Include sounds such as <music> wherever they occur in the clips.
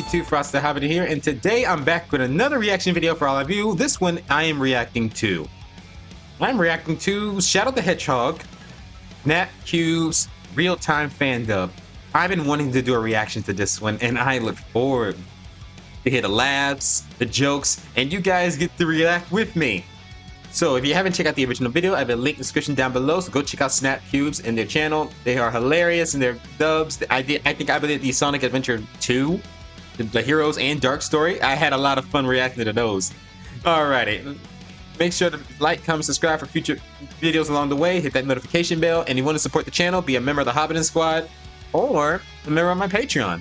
YouTube to have it here, and today I'm back with another reaction video for all of you. This one I am reacting to. I'm reacting to Shadow the Hedgehog, Snap Cube's real-time fan dub. I've been wanting to do a reaction to this one, and I look forward to hear the laughs, the jokes, and you guys get to react with me. So if you haven't checked out the original video, I have a link in the description down below. So go check out Snap Cubes and their channel. They are hilarious and their dubs. I did, I think I did the Sonic Adventure 2, the Heroes and Dark Story. I had a lot of fun reacting to those. Alrighty. Make sure to like, comment, subscribe for future videos along the way. Hit that notification bell. And you want to support the channel, be a member of the Hobidon Squad or a member of my Patreon.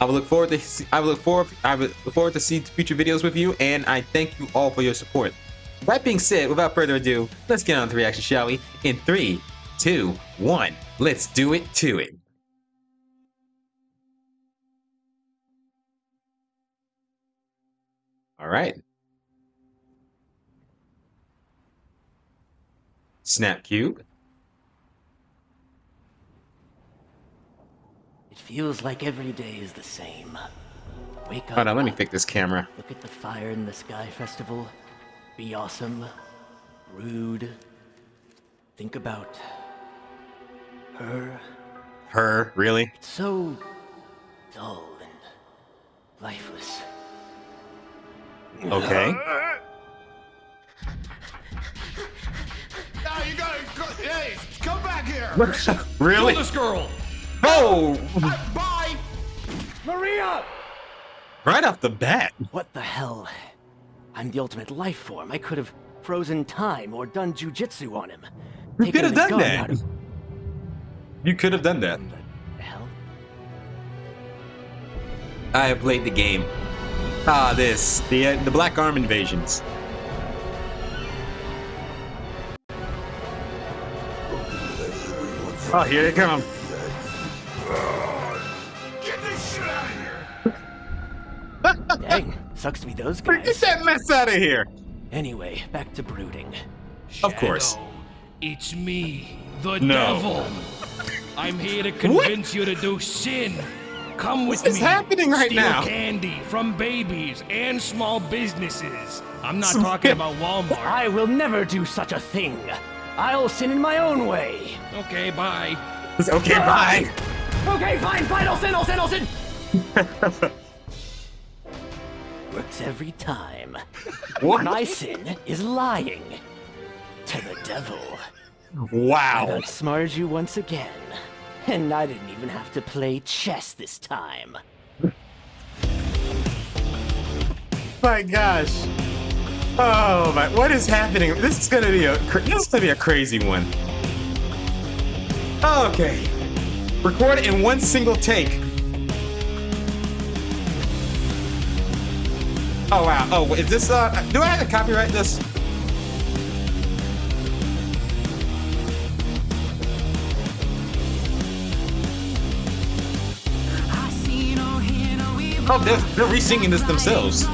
I will look forward to I will look forward I will look forward to see future videos with you, and I thank you all for your support. That being said, without further ado, let's get on to the reaction, shall we? In three, two, one, let's do it to it. All right. Snap cube. It feels like every day is the same. Wake up. Hold on, let me pick this camera. Look at the fire in the sky festival. Be awesome. Rude. Think about her. Her, really? It's so dull and lifeless. Okay. Now you gotta go. Hey, come back here. <laughs> really? Kill this girl. Oh! Bye. Maria. Right off the bat. What the hell? I'm the ultimate life form. I could have frozen time or done jujitsu on him. You could have done that. of- You could have done that. The hell? I have played the game. Ah, this. The, uh, the Black Arm Invasions. Oh, here they come. Get this shit out of here. Dang, sucks to be those Get that mess out of here. Anyway, back to brooding. Of course. It's me, the No. devil. I'm here to convince you to do sin. Come with What is me. happening right Steal now? candy from babies and small businesses. I'm not talking about Walmart. I will never do such a thing. I'll sin in my own way. Okay, bye. Okay, ah! bye. Okay, fine, fine, I'll sin, I'll sin, I'll sin. <laughs> Works every time. What? My sin is lying to the devil. Wow. I Wow. outsmarted you once again. And I didn't even have to play chess this time. My gosh. Oh my! What is happening? This is gonna be a this is gonna be a crazy one. Okay. Record it in one single take. Oh wow! Oh, is this uh? Do I have to copyright this? Oh, they're, they're re-singing this themselves.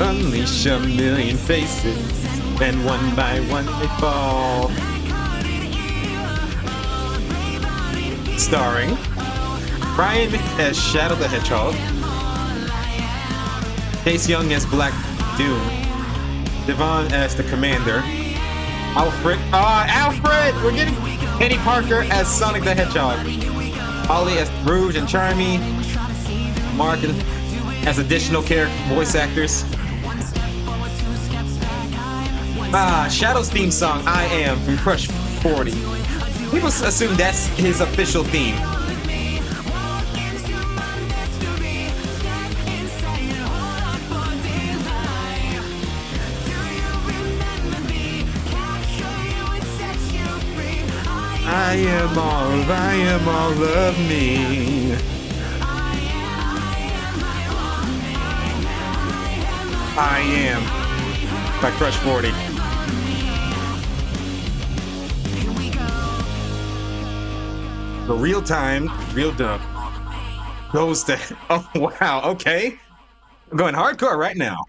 Unleash a million faces, and one by one they fall. Starring Brian as Shadow the Hedgehog, Chase Young as Black Doom, Devon as the Commander, Alfred, ah, Alfred! We're getting Penny Parker as Sonic the Hedgehog, Ollie as Rouge and Charmy, Mark as additional character voice actors. Ah, Shadow's theme song, I Am, from Crush 40. People assume that's his official theme. I am all, I am all of me. I am by Crush 40. The real time, real dub goes to. <laughs> Oh, wow. Okay. I'm going hardcore right now.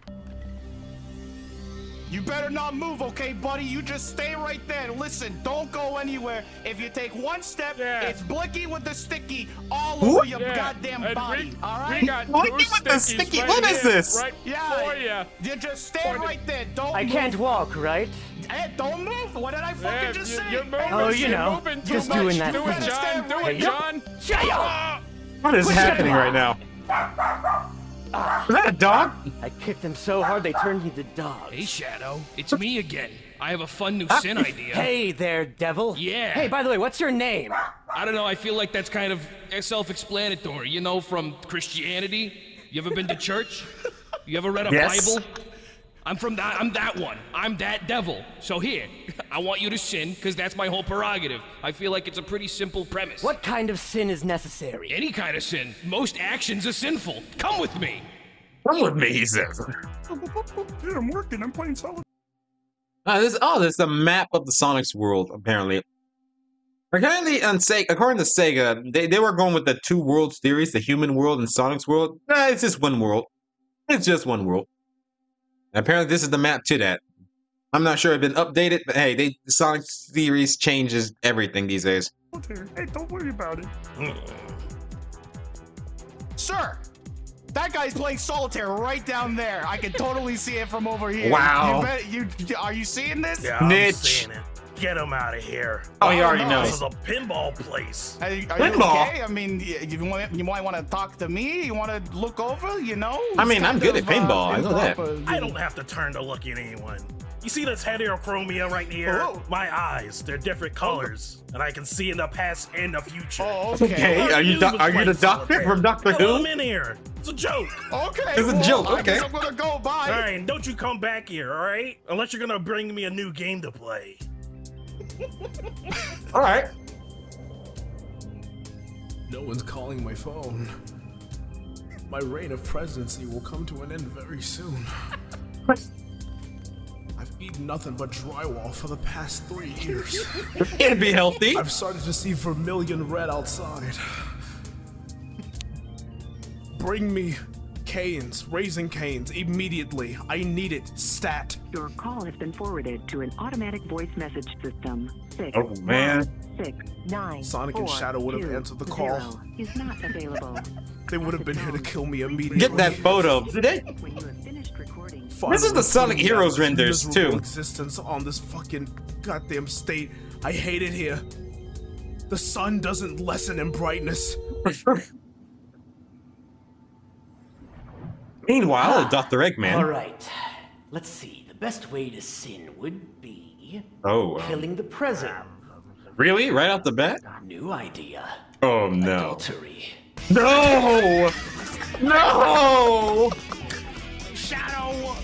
You better not move, okay, buddy? You just stay right there. Listen, don't go anywhere. If you take one step, Yeah. it's Blicky with the sticky all Who? over your Yeah, goddamn and body. we, all right? We got What two with the stickies sticky- right what is here, this? Right yeah. for ya. You just stay Pointed- right there. Don't. I move. can't walk, right? Hey, don't move. What did I fucking Yeah, just you- say? You're moving, Oh, you you're know, moving too just much. doing that Do thing. it, John. Do Hey, it, John. Shut up! Ah. What is Push it happening down. right now? Is that a dog? I kicked them so hard they turned me to dogs. Hey, Shadow. It's me again. I have a fun new sin idea. Hey there, devil. Yeah. Hey, by the way, what's your name? I don't know. I feel like that's kind of self-explanatory. You know, from Christianity. You ever been to church? You ever read a Yes. Bible? I'm from that. I'm that one. I'm that devil. So here, <laughs> I want you to sin because that's my whole prerogative. I feel like it's a pretty simple premise. What kind of sin is necessary? Any kind of sin. Most actions are sinful. Come with me. Come with me, he says. <laughs> Dude, I'm working. I'm playing solid. Uh, this, oh, this is a map of the Sonic's world, apparently. Apparently, on Sega, according to Sega, they, they were going with the two worlds theories, the human world and Sonic's world. Nah, it's just one world. It's just one world. And apparently, this is the map to that. I'm not sure it's been updated, but hey, they Sonic series changes everything these days. Hey, don't worry about it. Sir, that guy's playing solitaire right down there. I can totally see it from over here. Wow. You bet, you are you seeing this? Yeah, I'm Niche. seeing it. Get him out of here. Oh, you already no, This is a pinball place. Are, you- are you Pinball? okay? I mean, y- you, want, you might want to talk to me. You want to look over. You know. I mean, I'm kind good at pinball. uh, I know that. I you don't have to turn to look at anyone. You see this heterochromia right here? Oh. My eyes, they're different colors, and I can see in the past and the future. Oh, okay. Okay, are you do are you the doctor solitaire? from Doctor Who? I'm in here. It's a joke. Okay. It's a joke, I guess okay. I'm gonna go by. All right, and don't you come back here, all right? Unless you're gonna bring me a new game to play. <laughs> All right. No one's calling my phone. My reign of presidency will come to an end very soon. What? I've eaten nothing but drywall for the past three years. <laughs> It'd be healthy. I've started to see vermilion red outside. Bring me canes, Raising Cane's, immediately. I need it, stat. Your call has been forwarded to an automatic voice message system. Six, Oh, man. Six, nine, Sonic and Shadow would have answered the call. zero is not available. <laughs> They would have been here to kill me immediately. Get that photo. Did they? When you have finished recording, This is the Sonic putting Heroes renders, too. Existence on this fucking goddamn state. I hate it here. The sun doesn't lessen in brightness. <laughs> Meanwhile, Dr. Eggman. All right. Let's see. The best way to sin would be Oh, um, killing the president. really? Right off the bat? New idea. Oh no. Adultery. No! No! Shadow!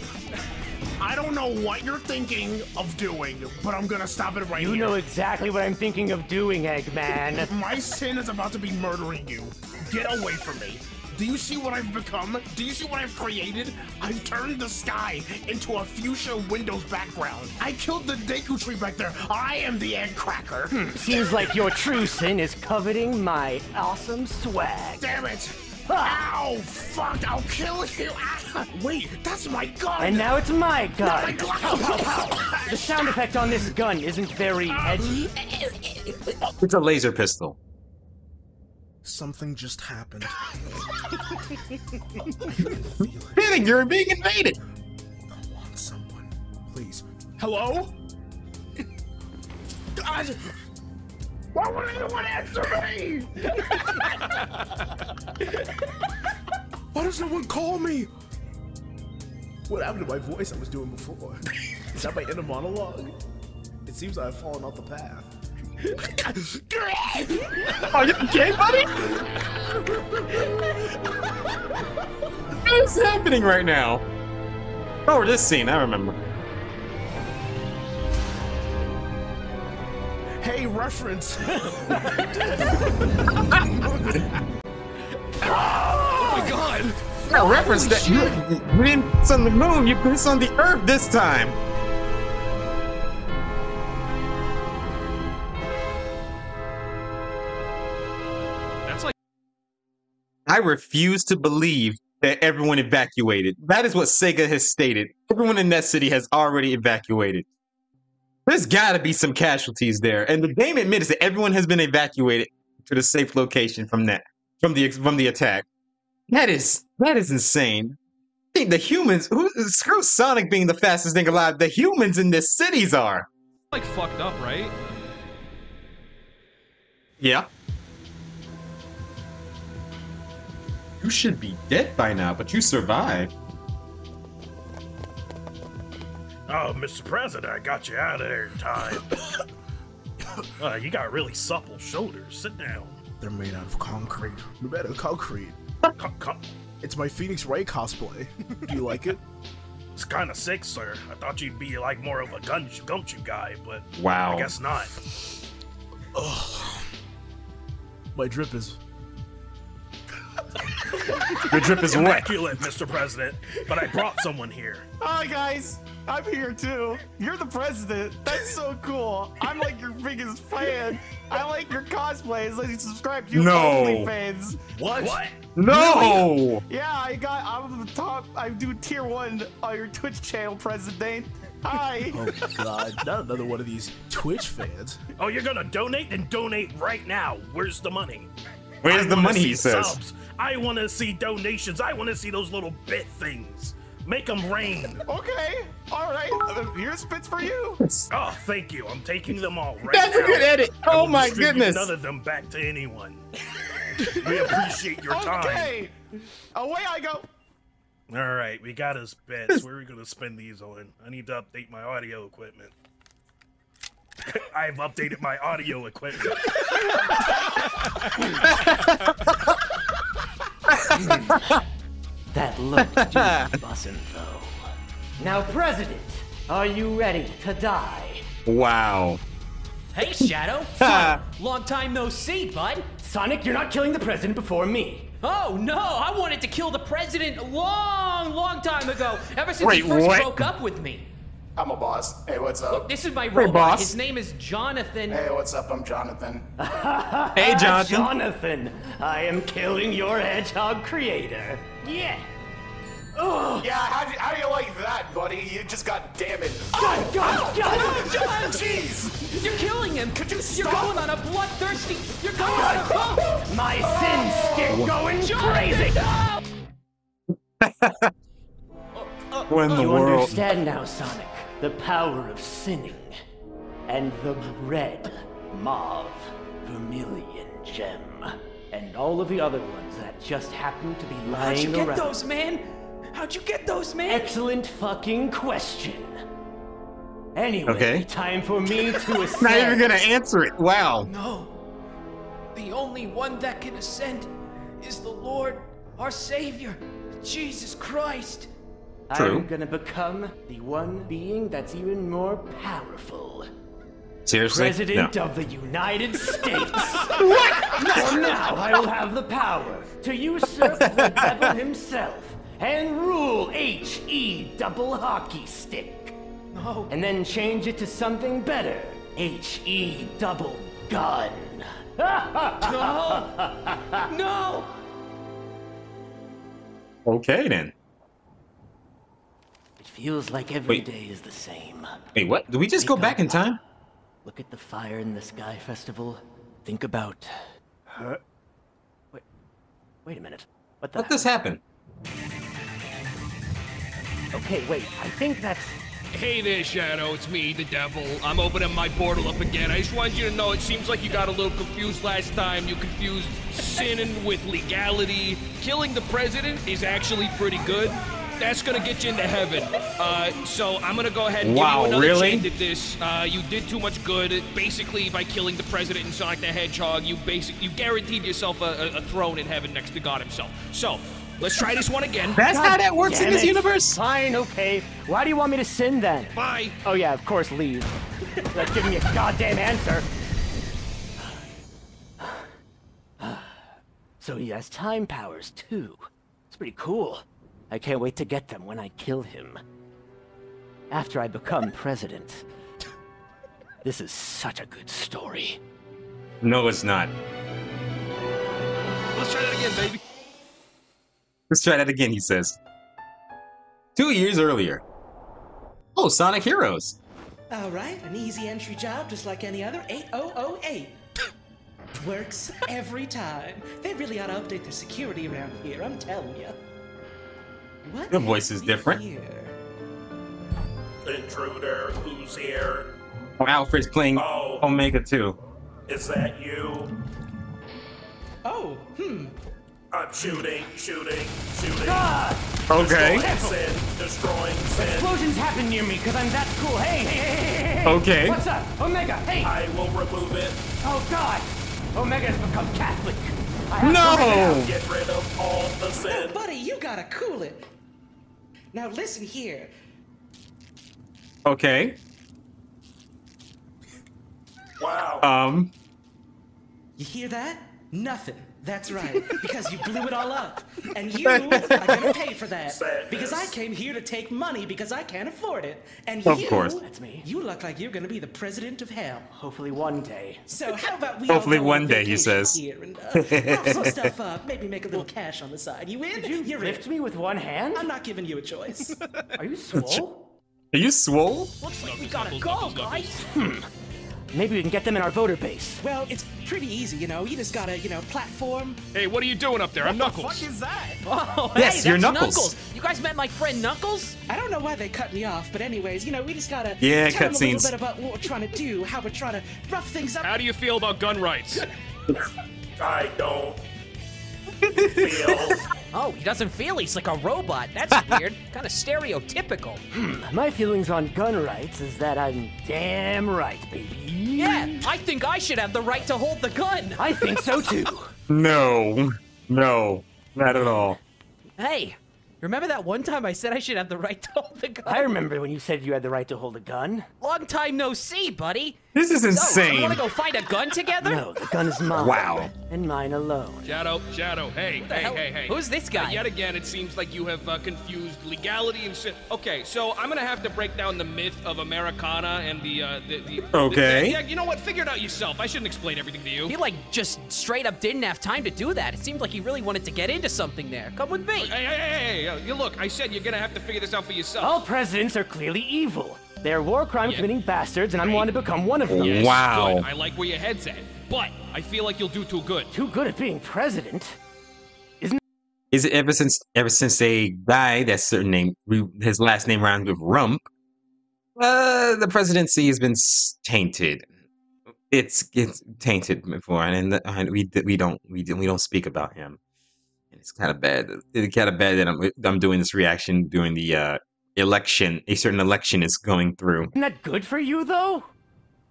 I don't know what you're thinking of doing, but I'm gonna stop it right now. You here. know exactly what I'm thinking of doing, Eggman. My sin is about to be murdering you. Get away from me. Do you see what I've become? Do you see what I've created? I've turned the sky into a fuchsia Windows background. I killed the Deku tree back there. I am the egg cracker. Seems like your true sin is coveting my awesome swag. Damn it! Ow! Fuck! I'll kill you! Ah, wait, that's my gun! And now it's my my gun. <laughs> gun! Pow, pow, pow. The sound effect on this gun isn't very edgy. It's a laser pistol. Something just happened. Kidding, you're being invaded. I want someone. Please. Hello? God! Why would anyone answer me? Why does no one call me? What happened to my voice I was doing before? Is that my inner monologue? It seems I've fallen off the path. Are you okay, buddy? What is happening right now? Oh, this scene, I remember. Hey, reference! <laughs> Oh my god! A reference that you, you didn't piss on the moon, you piss on the earth this time. I refuse to believe that everyone evacuated. That is what Sega has stated. Everyone in that city has already evacuated. There's got to be some casualties there, and the game admits that everyone has been evacuated to the safe location from that from the from the attack. That is that is insane. I think the humans who screw Sonic being the fastest thing alive. The humans in this cities are. Like fucked up, right? Yeah. You should be dead by now, but you survived. Oh, Mr. President, I got you out of there in time. <coughs> uh, you got really supple shoulders. Sit down. They're made out of concrete. They're made out of concrete. <laughs> Co- co- It's my Phoenix Wright cosplay. <laughs> Do you like it? it's kind of sick, sir. I thought you'd be like more of a gun gumshoe guy, but Wow. I guess not. My drip is. <laughs> Your drip is wet. Immaculate, Mr. President. But I brought someone here. Hi guys, I'm here too. You're the president. That's so cool. I'm like your biggest fan. I like your cosplays. Let me subscribe to your No. OnlyFans. What? What? No. Yeah, I got. I'm the top. I do tier one on your Twitch channel, President. Hi. Oh god, not another one of these Twitch fans. <laughs> Oh, you're gonna donate? Then donate right now. Where's the money? Where's I the wanna money? see He says. Subs. I want to see donations. I want to see those little bit things. Make them rain. Okay. All right. Uh, here's spits for you. Oh, thank you. I'm taking them all right That's a good edit. I Oh will my distribute goodness. None of them back to anyone. we appreciate your time. Okay. Away I go. All right, we got us bets. Where are we gonna spend these on? I need to update my audio equipment. <laughs> I've updated my audio equipment. That looked bussin' though. Now, President, are you ready to die? Wow. Hey, Shadow. <laughs> Sonic, long time no see, bud. Sonic, you're not killing the president before me. Oh no, I wanted to kill the president long, long time ago. Ever since Wait, he first what? broke up with me. I'm a boss. Hey, what's up? This is my robot. boss. His name is Jonathan. Hey, what's up? I'm Jonathan. <laughs> Hey, Jonathan. Jonathan, I am killing your hedgehog creator. Yeah. Yeah, how do, how do you like that, buddy? You just got damaged. God, God, God, John, Jeez! You're killing him. Could you stop? You're going on a bloodthirsty. You're going on a. Oh, my sin stick going crazy. What in the You world? understand now, Sonic, the power of sinning. And the red, mauve, vermilion gem. And all of the other ones that just happen to be lying around. How'd you get around. those, man? How'd you get those, man? Excellent fucking question. Anyway, Okay. time for me to <laughs> ascend. Not even gonna answer it. Wow. No. The only one that can ascend is the Lord, our Savior, Jesus Christ. True. I'm gonna become the one being that's even more powerful. Seriously? President No. of the United <laughs> States. what? For now, I will have the power to usurp the devil himself and rule H-E double hockey stick. No. And then change it to something better. H-E double gun. No. <laughs> no. Okay then. It feels like every Wait. day is the same. Wait, what? Did we just go Wake back up. in time? Look at the fire in the sky festival. Think about her. Wait, wait a minute. What the? Let this happen. Okay, wait. I think that's. Hey there, Shadow. It's me, the devil. I'm opening my portal up again. I just wanted you to know it seems like you got a little confused last time. You confused sinning with legality. Killing the president is actually pretty good. That's gonna get you into heaven. Uh, so I'm gonna go ahead and Wow, give you another really? chance at this. Uh, you did too much good. Basically, by killing the president and Sonic the Hedgehog, you basic you guaranteed yourself a, a, a throne in heaven next to God Himself. So let's try this one again. That's how that works in this it. universe? Fine, okay. Why do you want me to sin then? Bye. Oh yeah, of course, leave. <laughs> Let's give me a goddamn answer. <sighs> So he has time powers too. It's pretty cool. I can't wait to get them when I kill him. After I become president. This is such a good story. No, it's not. Let's try that again, baby. Let's try that again, he says. Two years earlier. Oh, Sonic Heroes. All right, an easy entry job just like any other 8008. Works every time. They really ought to update their security around here, I'm telling you. What Your voice is different. Intruder, who's here? Oh, Alfred's playing Oh. Omega 2. Is that you? Oh, hmm. I'm shooting, shooting, shooting. God! Okay. Destroying sin, destroying sin. Explosions happen near me because I'm that cool. Hey, hey, hey, hey, hey, hey. Okay. What's up? Omega, hey. I will remove it. Oh, God. Omega has become Catholic. I have No! rip it out. Get rid of all the sin. Oh, buddy, you gotta cool it. Now listen here. Okay. Wow. Um. You hear that? Nothing. That's right. Because you blew it all up. And you <laughs> are gonna pay for that. Sadness. Because I came here to take money because I can't afford it. And Of you course. That's me. You look like you're gonna be the president of hell. Hopefully one day. So how about we Hopefully all go one on day, he says. Here and uh, some stuff up. Maybe make a little cash on the side. You in? Did you You're lift in. me with one hand? I'm not giving you a choice. Are you swole? <laughs> Are you swole? Looks like we gotta go, guys. Maybe we can get them in our voter base. well, it's pretty easy, you know. You just gotta, you know, platform. Hey, what are you doing up there? I'm What Knuckles. the fuck is that? <laughs> Oh, Yes, hey, you're that's Knuckles. You guys met my friend Knuckles? I don't know why they cut me off, but anyways, you know, we just gotta Yeah, tell them a cutscenes. little bit about what we're trying to do, how we're trying to rough things up. How do you feel about gun rights? <laughs> I don't feel. Oh, he doesn't feel he's like a robot. That's <laughs> weird. kind of stereotypical. Hmm, my feelings on gun rights is that I'm damn right, baby. Yeah, I think I should have the right to hold the gun. I think so too. <laughs> No. No. Not at all. Hey, remember that one time I said I should have the right to hold the gun? I remember when you said you had the right to hold a gun. Long time no see, buddy. This is So, insane. you wanna go find a gun together? No, the gun is mine. Wow. And mine alone. Shadow, Shadow, hey, the hey, hell? hey, hey. Who's this guy? Uh, yet again, it seems like you have uh, confused legality and sin. Okay, so I'm gonna have to break down the myth of Americana and the, uh, the, the Okay. the- yeah, you know what? Figure it out yourself. I shouldn't explain everything to you. He like just straight up didn't have time to do that. It seemed like he really wanted to get into something there. Come with me. Hey, hey, hey, hey, hey, uh, you look, I said you're gonna have to figure this out for yourself. All presidents are clearly evil. They're war crime committing bastards, and I'm one to become one of them. Yes, Wow. good. I like where your head's at, but I feel like you'll do too good. Too good at being president. Is it ever since ever since a guy that's certain name his last name rhymes with rump? Uh, the presidency has been tainted. It's it's tainted before, and, and, and we we don't we don't- we don't speak about him. And it's kind of bad. It's kind of bad that I'm I'm doing this reaction during the uh, election. A certain election is going through. Isn't that good for you, though?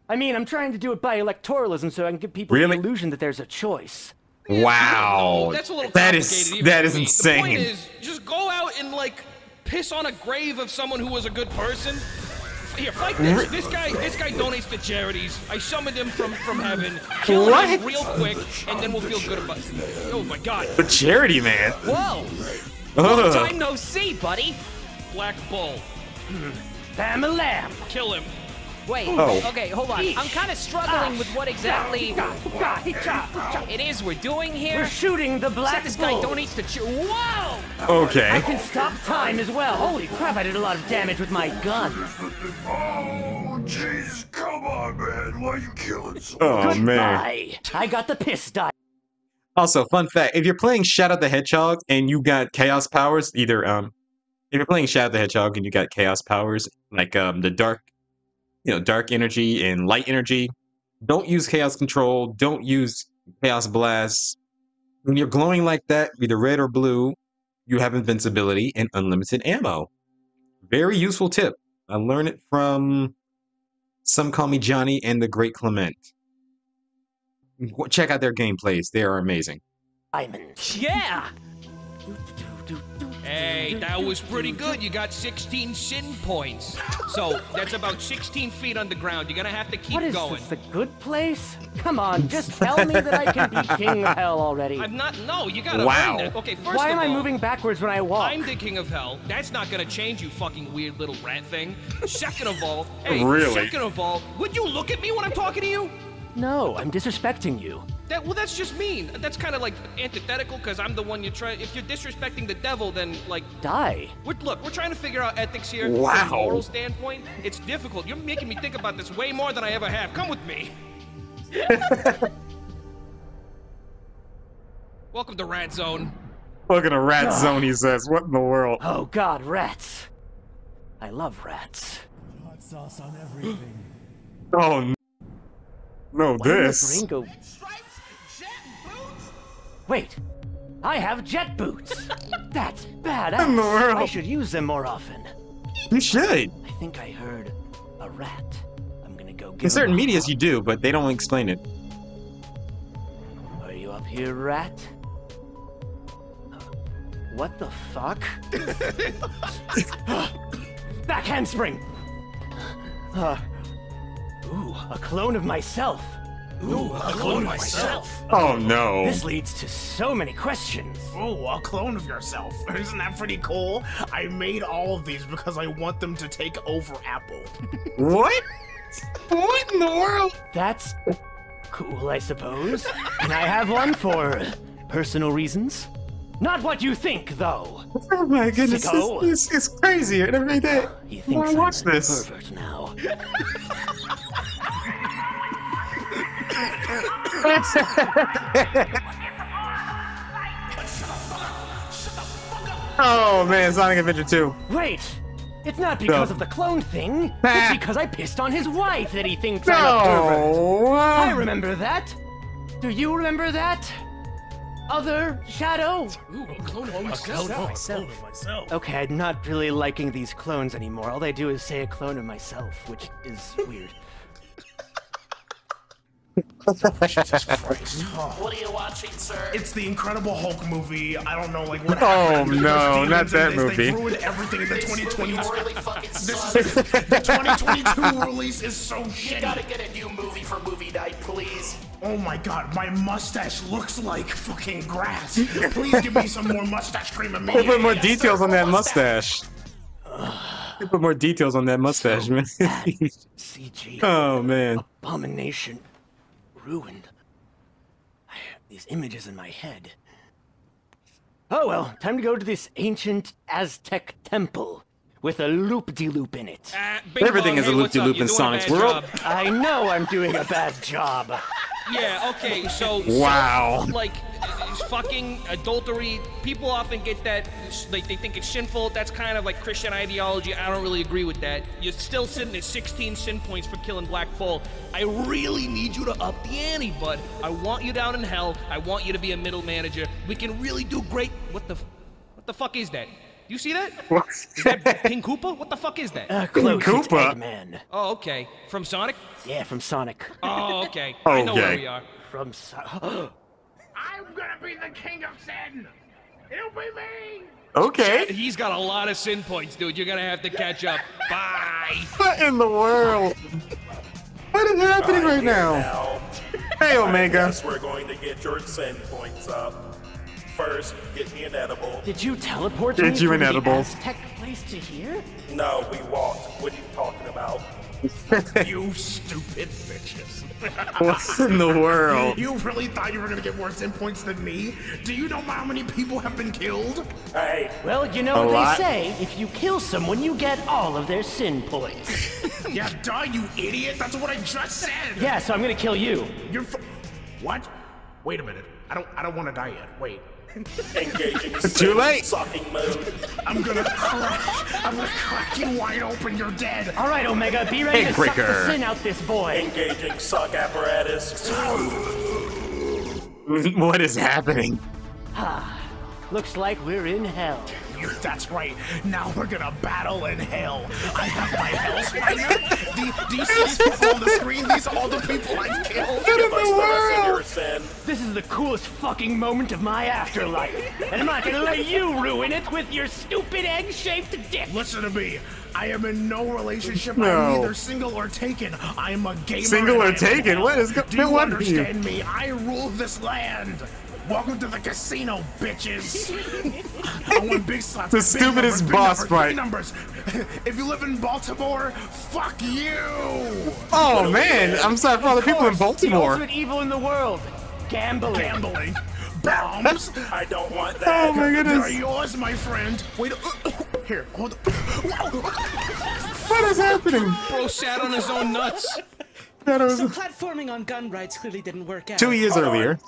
I mean, I'm trying to do it by electoralism so I can give people Really? the illusion that there's a choice. Wow, No, that's a little that complicated is even that for is me. insane. The point is, just go out and like piss on a grave of someone who was a good person. Here, fight this. This guy, this guy donates to charities. I summoned him from from heaven. <laughs> Kill What? him real quick, and then we'll feel good about it. Oh my God, the charity man. Whoa! Long Ugh. time no see, buddy. Black Bull, Bam a lamb! kill him. Wait. Oh. Okay, hold on. I'm kind of struggling with what exactly it is we're doing here. We're shooting the Said black this guy bull. donates to ch- Whoa! Okay. I can stop time as well. Holy crap, I did a lot of damage with my gun. Oh, jeez, come on, man. Why are you killing so Oh man. Goodbye. I got the piss die. Also, fun fact: if you're playing Shadow the Hedgehog and you got Chaos powers, either um, if you're playing Shadow the Hedgehog and you got Chaos powers, like um, the dark, you know, dark energy and light energy, don't use Chaos Control. Don't use Chaos Blast. When you're glowing like that, either red or blue, you have invincibility and unlimited ammo. Very useful tip. I learned it from some call me Johnny and the Great Clement. Check out their gameplays; they are amazing. Diamond. Yeah! Hey, that was pretty good. You got 16 sin points. So that's about 16 feet underground. You're gonna have to keep What is going. this, a good place? Come on, just tell me that I can be <laughs> king of hell already. I'm not. No, you gotta Wow. learn that. Okay, first Why of am I moving backwards when I walk? I'm the king of hell. That's not gonna change, you fucking weird little rat thing. Second of all, hey, Really? second of all, would you look at me when I'm talking to you? No, I'm disrespecting you. That well, that's just mean. That's kind of like antithetical because I'm the one you're trying. If you're disrespecting the devil, then like Die. We're, look, we're trying to figure out ethics here Wow. from a moral standpoint. It's difficult. You're making me think about this way more than I ever have. Come with me. <laughs> Welcome to Rat Zone. Look at a rat zone, he says. What in the world? Oh god, rats. I love rats. Hot sauce on everything. <gasps> Oh, n- no, Why this. Wait, I have jet boots. <laughs> That's badass. in the world? I should use them more often. You should. I think I heard a rat. I'm gonna go get In certain medias, you do, but they don't explain it. Are you up here, rat? What the fuck? <laughs> <gasps> Back handspring! Uh, ooh, a clone of myself. Ooh, a clone of myself. Oh no. This leads to so many questions. Oh, a clone of yourself. <laughs> Isn't that pretty cool? I made all of these because I want them to take over Apple. <laughs> What? What in the world? That's cool, I suppose. Can I have one for personal reasons? Not what you think, though. Oh my goodness, Sicko. this, this is crazier every day. He I thinks wanna I'm a this. pervert now. <laughs> oh man, Sonic Adventure 2. Wait! It's not because No. of the clone thing. Ah. <laughs> It's because I pissed on his wife that he thinks I'm a pervert. I remember that. Do you remember that? Other Shadow? Ooh, a clone of A myself. clone of myself. myself. Okay, I'm not really liking these clones anymore. All they do is say a clone of myself, which is weird. Jesus Christ. Oh. What are you watching, sir? It's the Incredible Hulk movie. I don't know, like what Oh, happened. with no, not that this. movie. They ruined everything in the This movie 2022. really <laughs> This is the 2022 release is so You gotta get a new movie for movie night, please. Oh my god, my mustache looks like fucking grass. Please give me some more mustache cream <laughs> They immediately. put more details on that mustache. They put more details on that mustache, man. <laughs> CG. oh man. Abomination. Ruined. I have these images in my head. Oh well, time to go to this ancient Aztec temple with a loop-de-loop in it. Bing Everything Bong, is a hey, what's up? loop-de-loop You're in Sonic's world. job. I know I'm doing a bad job. Yeah, okay, so Wow. self, like fucking adultery, people often get that like they think it's sinful. That's kind of like Christian ideology. I don't really agree with that. You're still sitting at 16 sin points for killing Black Bull. I really need you to up the ante, bud. I want you down in hell. I want you to be a middle manager. We can really do great. What the what the fuck is that? You see that? <laughs> What? Is that King Koopa? What the fuck is that? Uh, close. It's Koopa. Eggman. Oh, okay. From Sonic? Yeah, from Sonic. Oh, okay. <laughs> I know where we are. From so- <gasps> I'm gonna be the king of sin. It'll be me. Okay. He's got a lot of sin points, dude. You're gonna have to catch up. <laughs> Bye. What in the world? What is happening right now? Now, Hey, I Omega. guess we're going to get your sin points up. First, get me an edible. Did you teleport Did me you from an the edible? Aztec place to here? No, we walked. What are you talking about? <laughs> You stupid bitches. <laughs> What in the world? You really thought you were gonna get more sin points than me? Do you know how many people have been killed? Hey, Well, you know A what lot. they say. If you kill someone, you get all of their sin points. <laughs> yeah, duh, you idiot. That's what I just said. yeah, so I'm gonna kill you. You're fu- what? Wait a minute. I don't. I don't want to die yet. Wait. Engaging Too late. sucking mode. I'm gonna crack. I'm gonna crack you wide open. You're dead. All right, Omega, be ready to suck the sin out this boy. Engaging suck apparatus. <laughs> What is happening? Ah, looks like we're in hell. You, that's right. Now we're gonna battle in hell. I have my hell spider. Do, do you see these people on the screen? These are all the people I've killed. Give us the rest of your sin. This is the coolest fucking moment of my afterlife. And I'm not gonna let you ruin it with your stupid egg-shaped dick. Listen to me. I am in no relationship. No. I'm either single or taken. I am a gamer. Single or taken? hell. What is go- Do you what you- understand me? I rule this land. Welcome to the casino, bitches. <laughs> I want big slots. The big stupidest numbers, boss numbers, fight. Numbers. <laughs> If you live in Baltimore, fuck you. Oh man, I'm sorry for all the people in The Baltimore. ultimate evil in the world. Gambling. Gambling. Bombs. <laughs> I don't want that. Oh my They're yours, my friend. Wait. <coughs> Here, hold on. What is happening? Bro sat on his own nuts. That was So platforming on gun rights clearly didn't work out. two years earlier.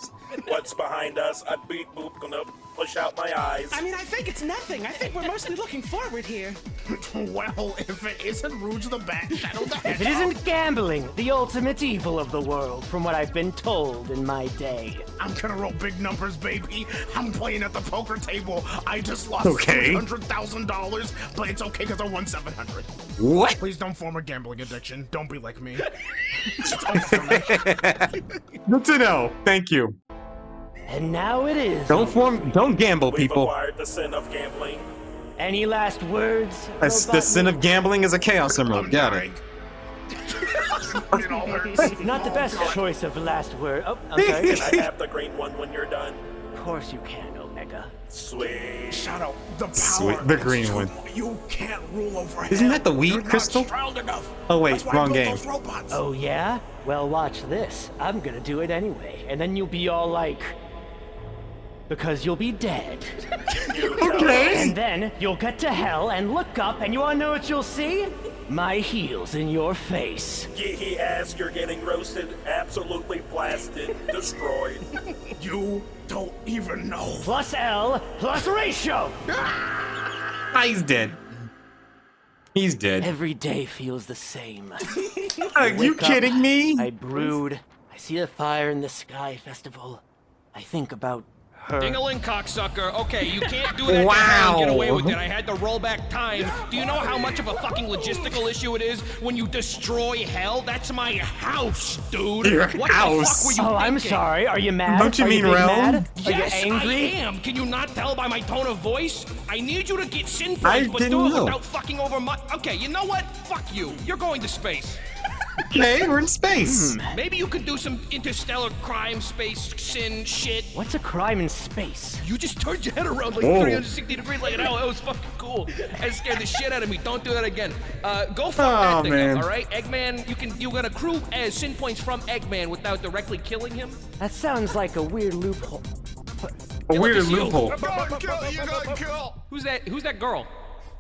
What's behind us? I beat boop gonna push out my eyes. I mean, I think it's nothing. I think we're mostly looking forward here. <laughs> well, if it isn't Rouge the Bat, Shadow the If it Hedgehog, isn't gambling, the ultimate evil of the world, from what I've been told in my day. I'm gonna roll big numbers, baby. I'm playing at the poker table. I just lost Okay. hundred thousand dollars, but it's okay because I won seven hundred. What? Please don't form a gambling addiction. Don't be like me. <laughs> It's me. <laughs> Good to know. Thank you. And now it is. Don't form. Don't gamble, We've people. acquired the sin of gambling. Any last words? That's- the sin of gambling is a chaos emerald. I'm Got it. <laughs> it all hurts. <laughs> Not the best choice of last word. Oh, I'm <laughs> sorry. Can I have the green one when you're done? of course you can, Omega. Sweet. Shadow, the power. Sweet, the green one. You can't rule over Isn't hell. that the weed You're crystal? Oh, wait, That's wrong game. Oh, yeah? Well, watch this. I'm gonna do it anyway. And then you'll be all like. Because you'll be dead. <laughs> Okay. And then you'll get to hell and look up, and you wanna know what you'll see? My heels in your face. Yee ass, you're getting roasted, absolutely blasted, <laughs> destroyed. You don't even know. Plus L, plus ratio! Ah, he's dead. He's dead. Every day feels the same. <laughs> Are you wake up, kidding me? I brood. I see the fire in the sky festival. I think about her. Dingaling cocksucker. Okay, you can't do that Wow. and get away with it. I had to roll back time. Do you know how much of a fucking logistical issue it is when you destroy hell? That's my house, dude. Your what house. the fuck were you Oh, I'm sorry. Are you mad? Don't you Are mean big realm? mad? Are Yes, you angry? I am. Can you not tell by my tone of voice? I need you to get sin points, but do it know. without fucking over my. Okay, you know what? Fuck you. You're going to space. Okay, we're in space. Maybe you could do some interstellar crime, space, sin, shit. What's a crime in space? You just turned your head around like Whoa. 360 degrees like that. That was fucking cool. That scared the shit out of me. Don't do that again. Uh, go fuck Oh, that thing man. up, all right? Eggman, you can you got accrue as sin points from Eggman without directly killing him. That sounds like a weird loophole. A Hey, look, weird it's you. loophole. Who's that? Who's that girl?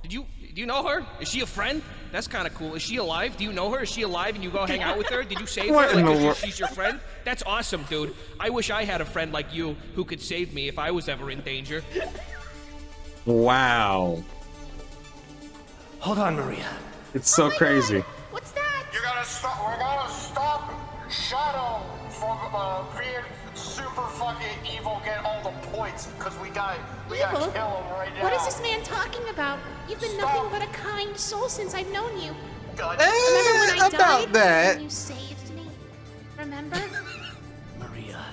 Did you do you know her? Is she a friend? That's kind of cool. Is she alive? Do you know her? Is she alive and you go hang out with her? Did you save her? in Like, the 'cause she's your friend? That's awesome, dude. I wish I had a friend like you who could save me if I was ever in danger. Wow. Hold on, Maria. It's so oh crazy. What's that? You gotta stop. We're gonna stop Shadow from uh, being super fucking evil, get all the points, because we got we gotta kill him right now. What is this man talking about? You've been Stop. nothing but a kind soul since I've known you. God. Remember when I Eh, about died? that. And you saved me? Remember? <laughs> Maria,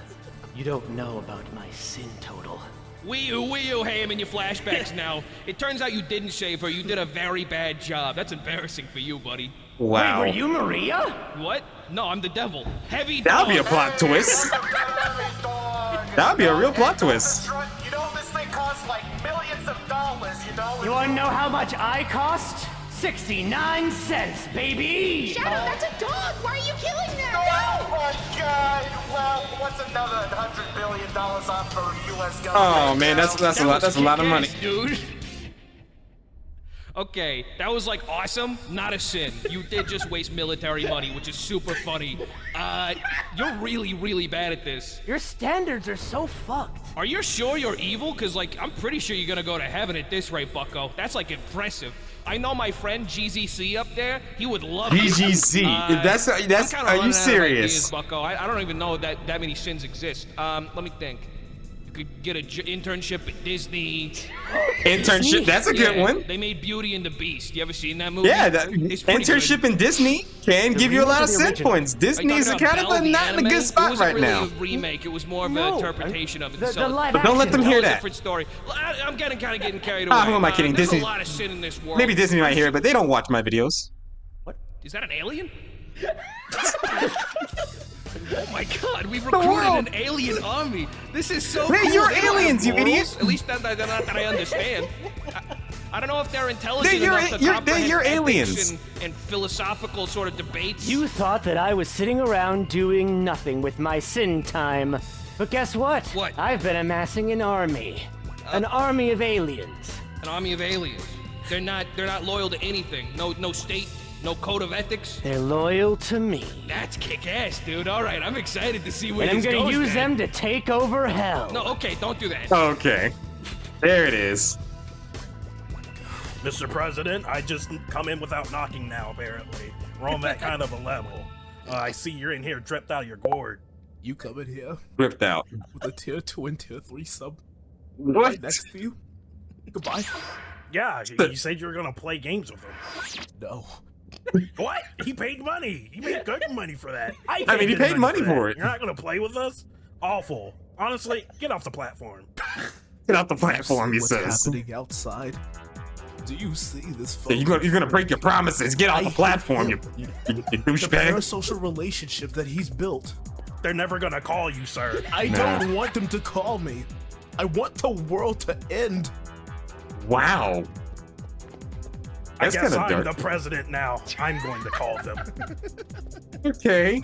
you don't know about my sin total. Wee you, wee you, hey, I'm in your flashbacks <laughs> now. It turns out you didn't save her. You did a very bad job. That's embarrassing for you, buddy. Wow. Wait, were you Maria? What? No, I'm the devil. Heavy That'll be a plot twist. That'd be a real plot twist. You know this thing costs like millions of dollars. You know. You wanna know how much I cost? 69 cents, baby! Shadow, that's a dog! Why are you killing them? Oh my God! Well, what's another hundred billion dollars off for U.S. government? Oh man, that's that's a lot. That's a lot of money. dude. Okay, that was like awesome, not a sin. You did just waste military money, which is super funny. Uh, you're really, really bad at this. Your standards are so fucked. Are you sure you're evil? Cause like, I'm pretty sure you're gonna go to heaven at this rate, bucko. That's like impressive. I know my friend GZC up there, he would love you. GGC. Uh, That's- that's- kinda are you running out of serious? ideas, bucko. I, I don't even know that that many sins exist. Um, let me think. You could get an internship at Disney. Internship. That's a good Yeah, one. They made Beauty and the Beast. You ever seen that movie? Yeah, that, It's pretty internship good. in Disney can The give you a lot of remake sin points. Are you Disney's talking kind of Belle, the not in a anime? good It spot wasn't right really now. a remake. It was more of No, an interpretation of it. the- the so- live But don't let them hear Totally that. Different story. I, I'm getting kind of getting carried away. Ah, who am I Uh, kidding? There's Disney- a lot of sin in this world. Maybe Disney might hear it, but they don't watch my videos. What? Is that an alien? <laughs> oh my my god, we've The recruited an alien army. This is so Man, cool. you're They aliens, you morals. idiot. At least that, that, that, that I understand. I, I don't know if they're intelligent They're your- enough to you're- comprehend your ethics aliens. And, and philosophical sort of debates. You thought that I was sitting around doing nothing with my sin time. But guess what? What? I've been amassing an army. Uh, an army of aliens. an army of aliens. They're not they're not loyal to anything. No no state, no code of ethics. They're loyal to me. That's kick ass, dude. All right, I'm excited to see where And I'm gonna goes. use then. them to take over hell. No, okay, don't do that. Okay. There it is. Mr. President, I just come in without knocking now, apparently. We're on that kind of a level. Uh, I see you're in here dripped out of your gourd. You come in here Ripped out. with a tier two and tier three sub What? right next to you. Goodbye. Yeah, you, you said you were gonna play games with him. No. <laughs> What? He paid money. He paid good money for that. I, I mean, he paid money that. for it. You're not gonna play with us? Awful. Honestly, get off the platform. <laughs> Get off the platform, he what's says. happening outside? Do you see this? Yeah, you're gonna you're gonna break your promises. Get off I the platform, you, you, you, you the parasocial relationship that he's built. They're never gonna call you, sir. I Nah. don't want them to call me. I want the world to end. Wow. I That's guess I'm dark. the president now. I'm going to call them. <laughs> Okay.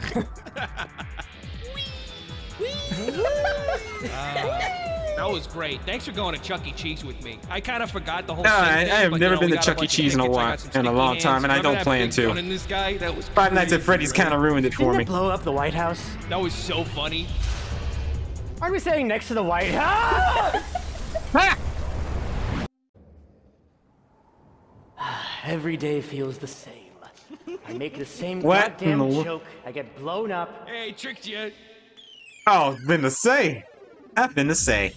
That was great. Thanks for going to Chuck E. Cheese with me. I kind of forgot the whole. No, sin I- thing, I have but, never you know, been to Chuck E. Cheese in a while- in a sticky long time, hands. and I don't plan to. in this guy? That was Five Nights at Freddy's kind of ruined it for Didn't me. blow up the White House? That was so funny. Are we saying next to the White House? Every day feels the same. I make the same What goddamn the joke. I get blown up. Hey, tricked you. Oh, been to say. I've been to say.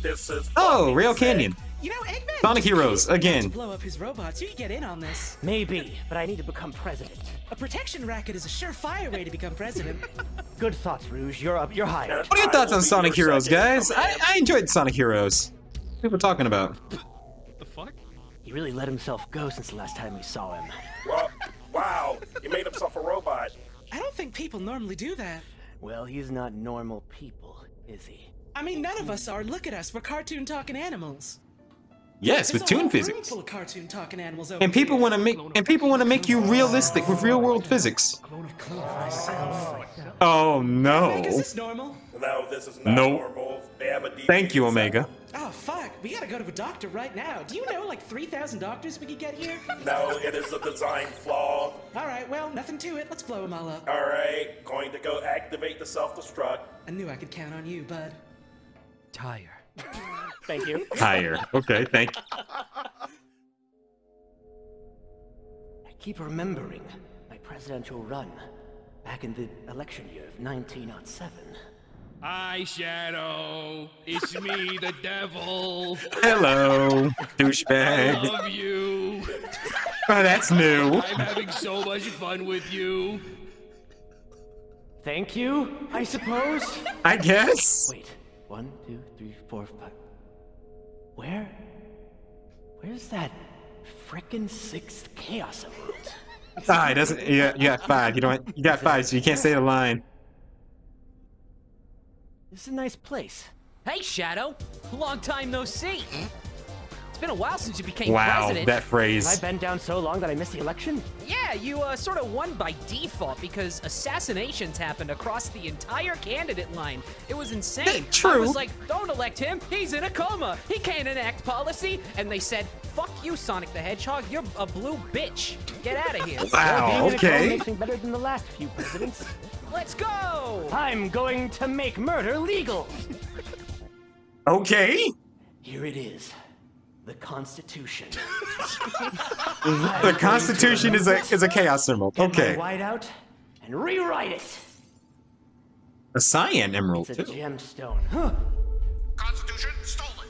This is Oh, fucking Rail sick. Canyon. You know, Eggman. Sonic Heroes, again. Blow up his robots. You can get in on this. Maybe, but I need to become president. A protection racket is a surefire way to become president. <laughs> Good thoughts, Rouge. You're up. You're hired. What are your thoughts on Sonic Heroes, guys? I. I enjoyed Sonic Heroes. What are people talking about? The fuck? He really let himself go since the last time we saw him. Wow, wow, he made himself a robot. I don't think people normally do that. Well, he's not normal people, is he? I mean, none of us are. Look at us. We're cartoon talking animals. Yes, There's with a whole tune physics. full of cartoon talking animals over And people want to make and people want to make you realistic with real world physics. Oh Like, is no! this normal? No, this is not Nope. normal. They have Thank you. Omega. Oh, fuck. We gotta go to a doctor right now. Do you know like 3,000 doctors we could get here? <laughs> No, it is a design flaw. all right, well, nothing to it. Let's blow them all up. All right, going to go activate the self-destruct. I knew I could count on you, bud. Tire. <laughs> Thank you. Tire. Okay, thank. you. I keep remembering my presidential run back in the election year of 1907. Hi, Shadow. It's me, the devil. Hello, douchebag. I douchebag. love you. Oh, that's new. I'm having so much fun with you. Thank you, I suppose? I guess. Wait. One, two, three, four, five. Where? Where's that frickin' sixth Chaos Emerald? Ah, it doesn't. Yeah, you got five. You don't. You got five, so you can't say the line. This is a nice place. Hey, Shadow. Long time no see. It's been a while since you became Wow, president. that phrase. Have I been down so long that I missed the election? Yeah, you uh, sort of won by default because assassinations happened across the entire candidate line. It was insane. Yeah, true. I was like, don't elect him. He's in a coma. He can't enact policy. And they said, fuck you, Sonic the Hedgehog. You're a blue bitch. Get out of here. Wow. Being in a coma Okay. makes me better than the last few presidents. Let's go. I'm going to make murder legal. Okay. Here it is. The Constitution. <laughs> The Constitution is a is a chaos symbol. Get Okay. my whiteout and rewrite it. A cyan emerald It's a too. gemstone. Huh. Constitution stolen.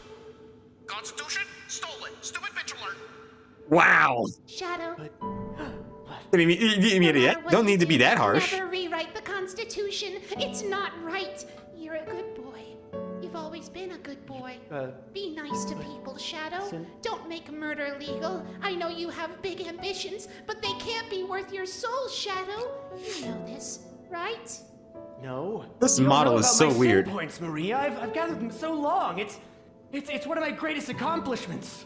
Constitution stolen. Stupid bitch alert. Wow. Shadow. I mean, you, you, you mean, yeah, don't need to be that harsh. Never rewrite the Constitution. It's not right. You're a good boy. You've always been a good boy. Uh, Be nice to people, Shadow. Sin- Don't make murder legal. I know you have big ambitions, but they can't be worth your soul, Shadow. You know this, right? no. This You don't model know is about so my sin weird. Points, Maria. I've, I've gathered them so long. It's, it's, it's one of my greatest accomplishments.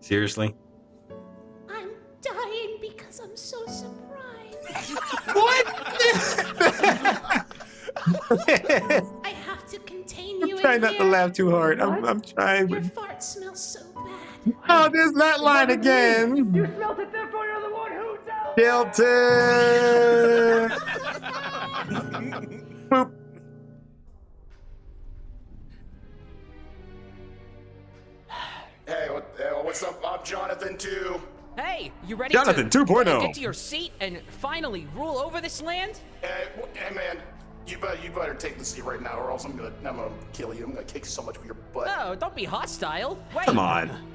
Seriously? I'm dying because I'm so surprised. <laughs> What? I have to contain you Try in not to laugh too hard. I'm, I'm trying. Your But... fart smells so bad. Oh, there's that line again. You smelt it, therefore you're the one who does. Hilton. <laughs> Boop. Hey, what, uh, what's up? I'm Jonathan too. Hey, you ready Jonathan to 2.0. get to your seat and finally rule over this land? Hey, hey man, you better you better take the seat right now, or else I'm gonna I'm gonna kill you. I'm gonna kick so much with your butt. No, don't be hostile. Wait. Come on. <laughs>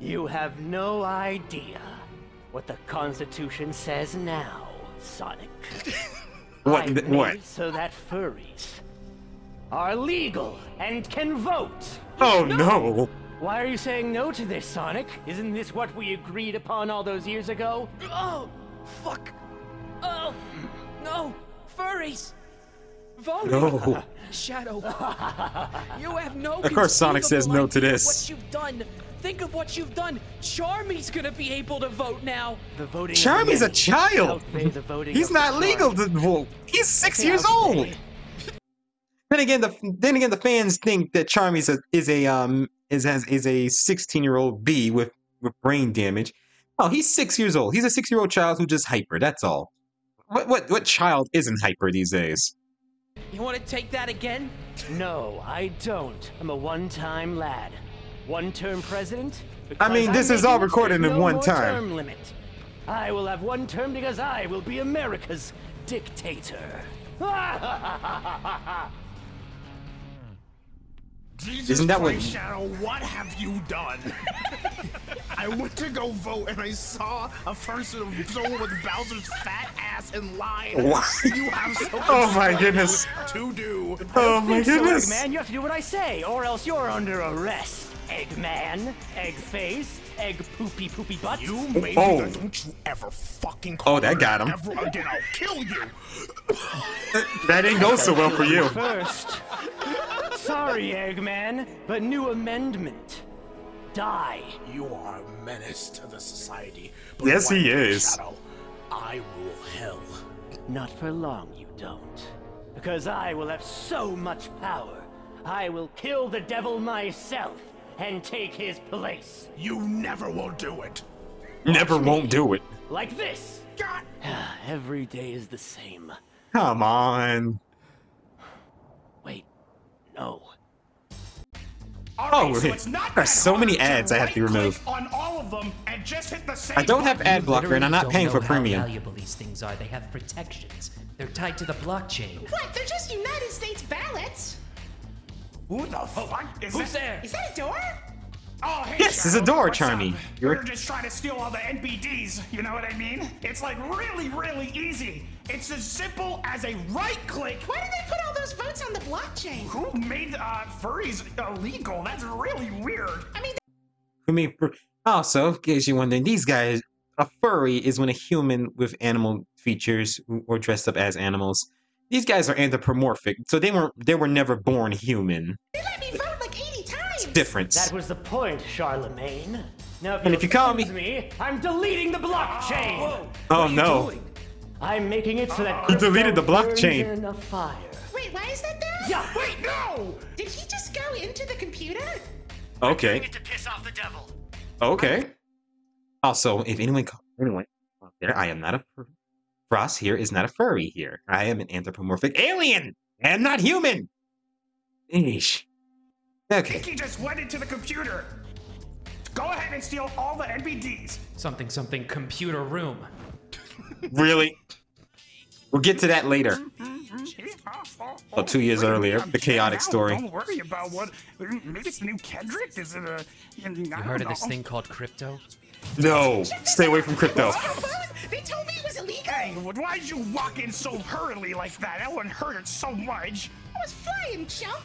You have no idea what the Constitution says now, Sonic. <laughs> What? I've th- made what? so that furries are legal and can vote. Oh no. Why are you saying no to this, Sonic? Isn't this what we agreed upon all those years ago? Oh, fuck. Oh, no. Furries. Voting. No. Shadow. You have no Of course Sonic says no to this. What you've done. Think of what you've done. Charmy's gonna be able to vote now. The voting. Charmy's a child. Outweigh the voting He's not legal to vote. He's six years old. Then again, the then again the fans think that Charmy's a, is a um is has is a 16 year old bee with with brain damage. Oh, he's six years old. He's a six year old child who just hyper. That's all. What what what child isn't hyper these days? You want to take that again? No, I don't. I'm a one-time lad. One-term president? I mean, this I'm is all making it so recorded there's in no one time. Term limit. I will have one term because I will be America's dictator. <laughs> Jesus Isn't that what- Christ, Shadow, what have you done? <laughs> I went to go vote and I saw a person someone with Bowser's fat ass in line. What? You have something <laughs> Oh my goodness. to do. Oh my So, goodness. Eggman, you have to do what I say, or else you're under arrest. Eggman, egg face, egg poopy poopy butt. You made Oh. me the, oh. don't you ever fucking Oh, that got him. Ever again, I'll kill you. <laughs> That didn't go so well for you. First, sorry, Eggman, but new amendment. Die. You are a menace to the society. But Yes, he is. Shadow, I rule hell. Not for long, you don't. Because I will have so much power. I will kill the devil myself and take his place. You never will do it. Never won't do it. Like this. God. <sighs> Every day is the same. Come on. Wait, no. Oh, <laughs> there's so many ads I have to remove. on all of them and just hit the same I don't have ad blocker and I'm not paying know for how premium. valuable these things are. They have protections. They're tied to the blockchain. What? They're just United States ballots. Who the fuck is Who's that? there? Is that a door? Oh, hey, Yes, there's a door. Charmy. We You're- We're just trying to steal all the NBDs, you know what I mean? It's like really, really easy. It's as simple as a right click. Why did they put all those votes on the blockchain? Who made uh, furries illegal? That's really weird. I mean, Who made Also, in case you're wondering, these guys, a furry is when a human with animal features or dressed up as animals. These guys are anthropomorphic, so they were they were never born human. they let me like 80 times. Difference. That was the point, Charlemagne. Now, if And you if you call me- me, I'm deleting the blockchain. Oh, oh no! I'm making it so that He deleted the blockchain. in a fire. Wait, why is that there? Yeah. Wait, no! Did he just go into the computer? Okay, to piss off the devil. okay. Also, if anyone, ca- anyone out there, I am not a fur- Frost here is not a furry here. I am an anthropomorphic alien. I am not human. Eesh. Okay. He just went into the computer. Go ahead and steal all the NBDs. Something, something, computer room. <laughs> Really? We'll get to that later. Oh, two years earlier, the chaotic story. Don't worry about what. Maybe it's the new Kendrick. Is it a? You heard of this thing called crypto? No, stay away from crypto. They told me it was illegal. Hey, why did you walk in so hurriedly like that? That wouldn't hurt it so much. I was flying, chump.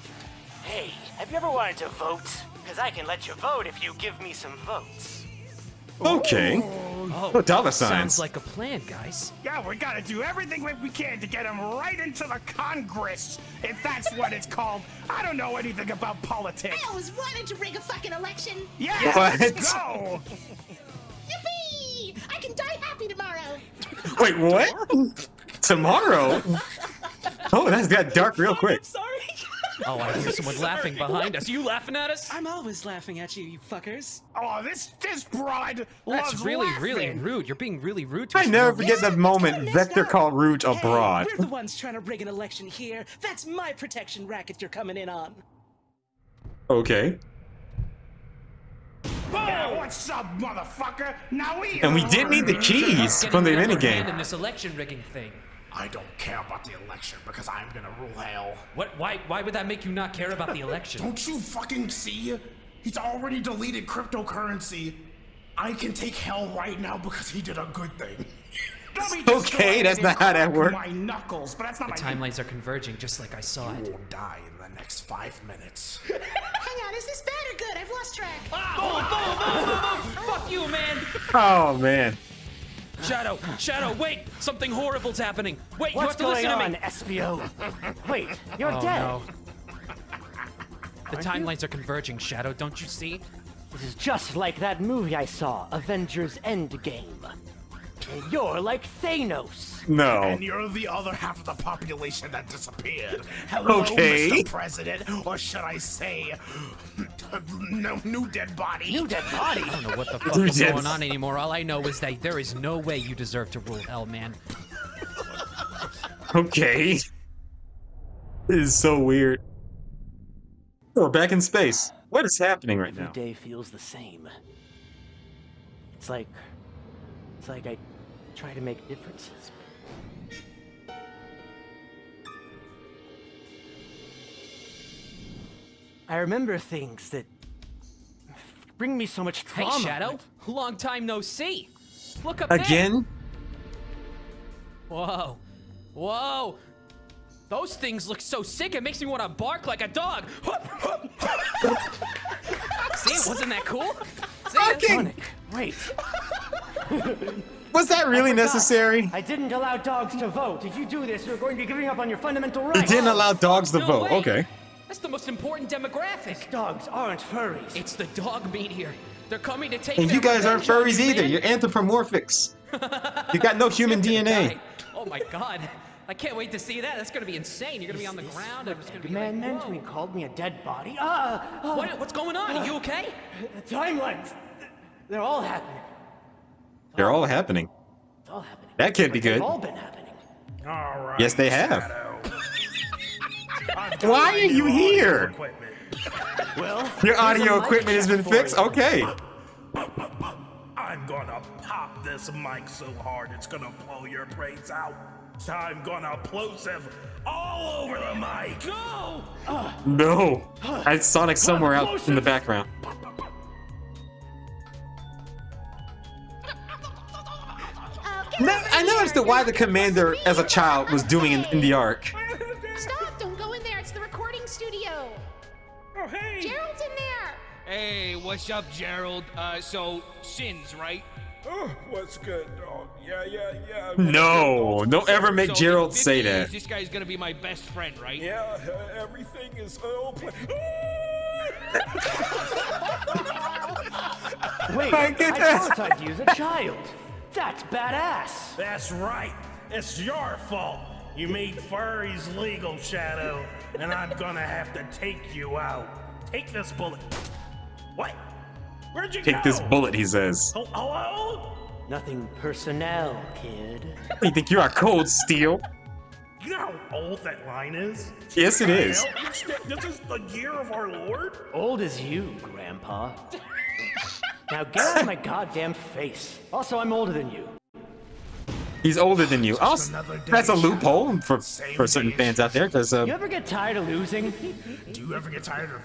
Hey, have you ever wanted to vote? Because I can let you vote if you give me some votes. Okay. Oh, dollar signs. Sounds like a plan, guys. Yeah, we gotta do everything we can to get him right into the Congress, if that's what it's called. I don't know anything about politics. I always wanted to rig a fucking election. Yeah, What? let's go. <laughs> Yippee! I can die happy tomorrow. Wait, what? Tomorrow? Oh, that's got dark real quick. Sorry. Oh, I hear someone <laughs> laughing behind us. You laughing at us? I'm always laughing at you, you fuckers. Oh, this this broad That's loves really, laughing. really rude. You're being really rude to I never Romeo. forget that moment Vector called Rouge abroad. We're the ones trying to rig an election here. That's my protection racket you're coming in on. Okay. Yeah, what's up, motherfucker? Now we. And we did need the keys from the the upper hand minigame. in this election rigging thing. I don't care about the election because I'm gonna rule hell. What? Why? Why would that make you not care about the election? <laughs> Don't you fucking see? He's already deleted cryptocurrency. I can take hell right now because he did a good thing. <laughs> Let me just go Okay, that's not how that works. My knuckles, but that's The not my. timelines are converging just like I saw it. You will die in the next five minutes. Hang on, is this bad or good? I've lost track. Ah, boom, boom, boom, boom, boom. Fuck you, man. Oh man. Shadow, Shadow, wait! Something horrible's happening. Wait, you have to listen on, to me. What's going on, SBO? Wait, you're oh, dead. No. The timelines are converging, Shadow. Don't you see? This is just like that movie I saw, Avengers Endgame. And you're like Thanos. No. And you're the other half of the population that disappeared. Hello, Okay. Mr. President, or should I say, <clears throat> no, new dead body. New dead body. I don't know what the <laughs> fuck is going on anymore. All I know is that there is no way you deserve to rule hell, man. Okay. This is so weird. We're back in space. What is happening right Every now? day feels the same. It's like, it's like I try to make differences. I remember things that bring me so much trauma. Hey, trauma. Shadow. Long time no see. Look up there. Again? Whoa. Whoa. Those things look so sick, it makes me want to bark like a dog. <laughs> See, wasn't that cool? See, that's- Sonic, wait. <laughs> Was that really I forgot. necessary? I didn't allow dogs to vote. If you do this, you're going to be giving up on your fundamental rights. rights. didn't allow dogs to No vote. way. Okay. That's the most important demographic. Dogs aren't furries. It's the dog meteor. They're coming to take And you guys aren't revenge furries either. man. You're anthropomorphics. <laughs> You got no human DNA. die. Oh my god. I can't wait to see that. That's gonna be insane. You're gonna be on the ground. I'm just gonna be Man like, meant whoa. me called me a dead body. Ah, ah. What, what's going on? Are you okay? The timelines. They're all happening. They're all happening. It's all happening. That can't be good. all been happening. All right. Yes, they have. Shadow. <laughs> I've got Why are you here? Well, Your audio equipment has been fixed? you. Okay. I'm gonna pop this mic so hard it's gonna blow your brains out. I'm gonna plosive all over the mic. No! No. I Sonic somewhere out in the background. No, I never understood why the commander, as a child, was doing in, in the ARK. Stop! Don't go in there. It's the recording studio. Oh, hey! Gerald's in there. Hey, what's up, Gerald? Uh, so, sins, right? Oh, what's good, dog? Yeah, yeah, yeah. No, don't ever make So, Gerald say years, that. This guy's gonna be my best friend, right? Yeah, uh, everything is all pla- <laughs> Wait, I get I that. thought I'd use a child. That's badass. That's right. It's your fault. You made furries legal, Shadow, and I'm gonna have to take you out. Take this bullet. What? Where'd you go? Take this bullet, he says. Oh, hello? Nothing personnel, kid. You think you are cold steel? You know how old that line is? Yes, it is. This this is the year of our Lord? Old as you, Grandpa. Now get out of my goddamn face. Also, I'm older than you. He's older than you. Also, that's a loophole for, Same for certain day. fans out there, because uh, You ever get tired of losing? Do you ever get tired of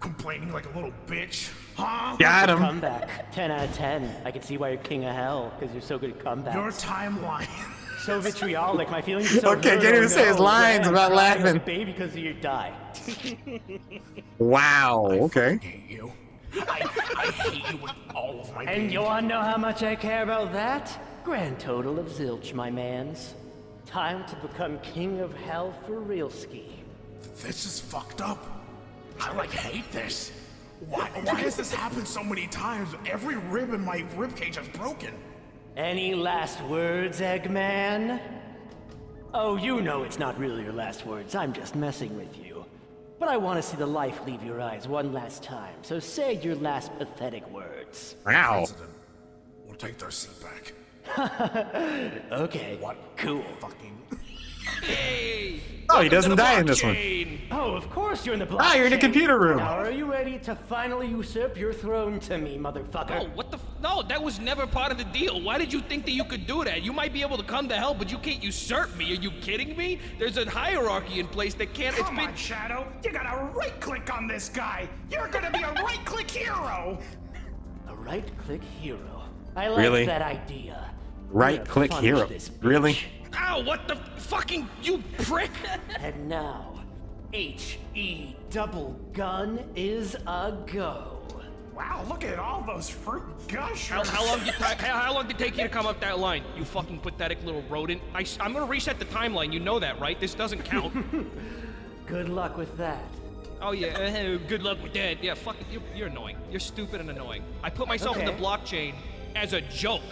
complaining like a little bitch? Huh? got him. Comeback. 10 out of 10. I can see why you're king of hell, because you're so good at comebacks. Your timeline. so <laughs> vitriolic, my feelings are so Okay, hurt. can't even say his lines Ren, I'm without laughing. baby because of your die. Wow. Okay. I, I hate you with all of my And being. you wanna know how much I care about that? Grand total of zilch, my mans. Time to become king of hell for real ski. This is fucked up. I like hate this. Why, why has this happened so many times? Every rib in my ribcage is broken. Any last words, Eggman? Oh, you know it's not really your last words. I'm just messing with you. But I want to see the life leave your eyes one last time, so say your last pathetic words. Wow. President, we'll take their seat back. <laughs> okay. What? Cool. Fucking. Hey! Oh, he doesn't die in this one. Blockchain. Oh, of course you're in the blockchain. Ah, you're in a computer room. Now, are you ready to finally usurp your throne to me, motherfucker? Oh, what the? F- no, that was never part of the deal. Why did you think that you could do that? You might be able to come to help, but you can't usurp me. Are you kidding me? There's a hierarchy in place that can't. Come it's been. on, Shadow. You gotta right click on this guy. You're gonna be a right click hero. A right-click hero. I like Really? that idea. Right click hero. with this Really? Ow! What the fucking you prick! <laughs> And now, H-E double gun is a go. Wow, look at all those fruit gushers. How, how long did how, how long did it take you to come up that line? You fucking pathetic little rodent. I, am gonna reset the timeline. You know that, right? This doesn't count. <laughs> Good luck with that. oh yeah. uh, good luck with that. Yeah. Fuck it. You're, you're annoying. You're stupid and annoying. I put myself in the blockchain as a joke.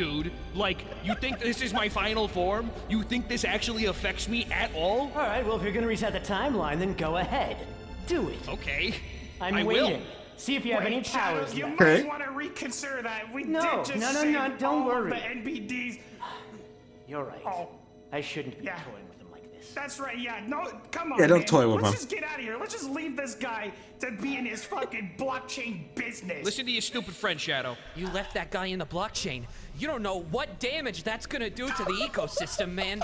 Dude, like, you think this is my final form? You think this actually affects me at all? All right, well, if you're gonna reset the timeline, then go ahead. Do it. Okay. I'm I will. waiting. See if you have Wait, any Shadow, powers you left. Okay. might want to reconsider that. We No, did just no, no, save no, don't all worry. Of the NBDs. <sighs> You're right. Oh, I shouldn't be Yeah. toying with him like this. that's right. Yeah, no, come on. Yeah, don't man. toy with Let's him. just get out of here. Let's just leave this guy to be in his fucking blockchain business. Listen to your stupid friend, Shadow. You left that guy in the blockchain. You don't know what damage that's gonna do to the ecosystem, man.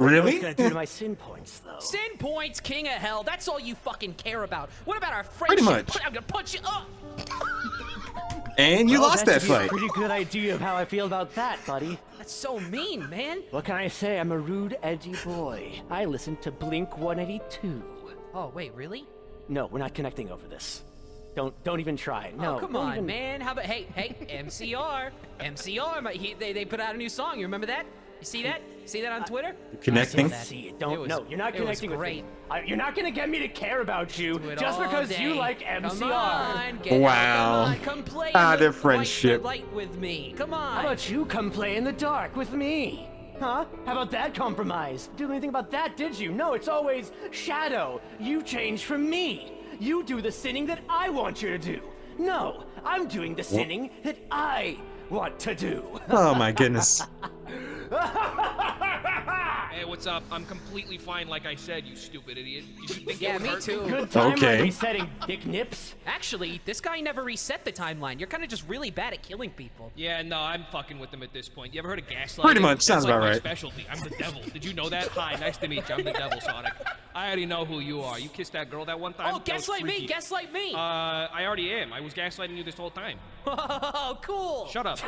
Really? What's gonna do to my sin points, though? Sin points, king of hell. That's all you fucking care about. What about our friendship? Pretty much. I'm gonna punch you up. And you Well, lost that should be a fight. Pretty good idea of how I feel about that, buddy. That's so mean, man. What can I say? I'm a rude, edgy boy. I listen to Blink 182. Oh wait, really? No, we're not connecting over this. Don't don't even try. No. oh come on, even- man. How about hey, hey, MCR, MCR? my- He, they they put out a new song. You remember that? You see that? See that on Twitter? Connecting? I saw that. See it. Don't. It was- no, you're not it was connecting great. with me. I, you're not gonna get me to care about you just all because you like MCR. Come on, get Wow. Out, come on, come play Ah, in their friendship. Light, the light with me. Come on. How about you come play in the dark with me? Huh? How about that compromise? Do anything about that, did you? No, it's always Shadow. You change from me. You do the sinning that I want you to do. No, I'm doing the sinning that I want to do. Oh my goodness. <laughs> Hey, what's up? I'm completely fine, like I said, you stupid idiot. Did you think Yeah, it me hurt too. Good time Okay. resetting dick nips. Actually, this guy never reset the timeline. You're kind of just really bad at killing people. Yeah, no, I'm fucking with them at this point. You ever heard of gaslighting? Pretty much, That's sounds like about my right. specialty. I'm the devil. Did you know that? Hi, nice to meet you. I'm the devil, Sonic. I already know who you are. You kissed that girl that one time? Oh, That was gaslight me! freaky. Gaslight me! Uh, I already am. I was gaslighting you this whole time. oh, cool. Shut up.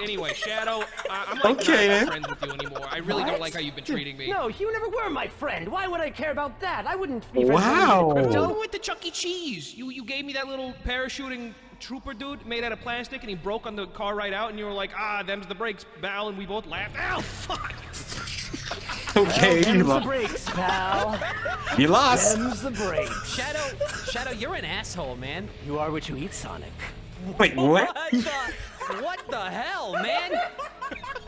Anyway, <laughs> Shadow, uh, I'm like Okay, not man. friends with you anymore. I really don't like how you've been treating me. No, you never were my friend. Why would I care about that? I wouldn't be friends Wow. with you, You Crypto. went to Chuck E. Cheese. You you gave me that little parachuting trooper dude made out of plastic, and he broke on the car ride out, and you were like, ah, them's the brakes, Val, and we both laughed. Ow, fuck! Okay, you Them's the lost. breaks, pal. <laughs> You lost. Them's the breaks. Shadow, Shadow, you're an asshole, man. You are what you eat, Sonic. Wait, oh what? What the, what the hell, man? <laughs>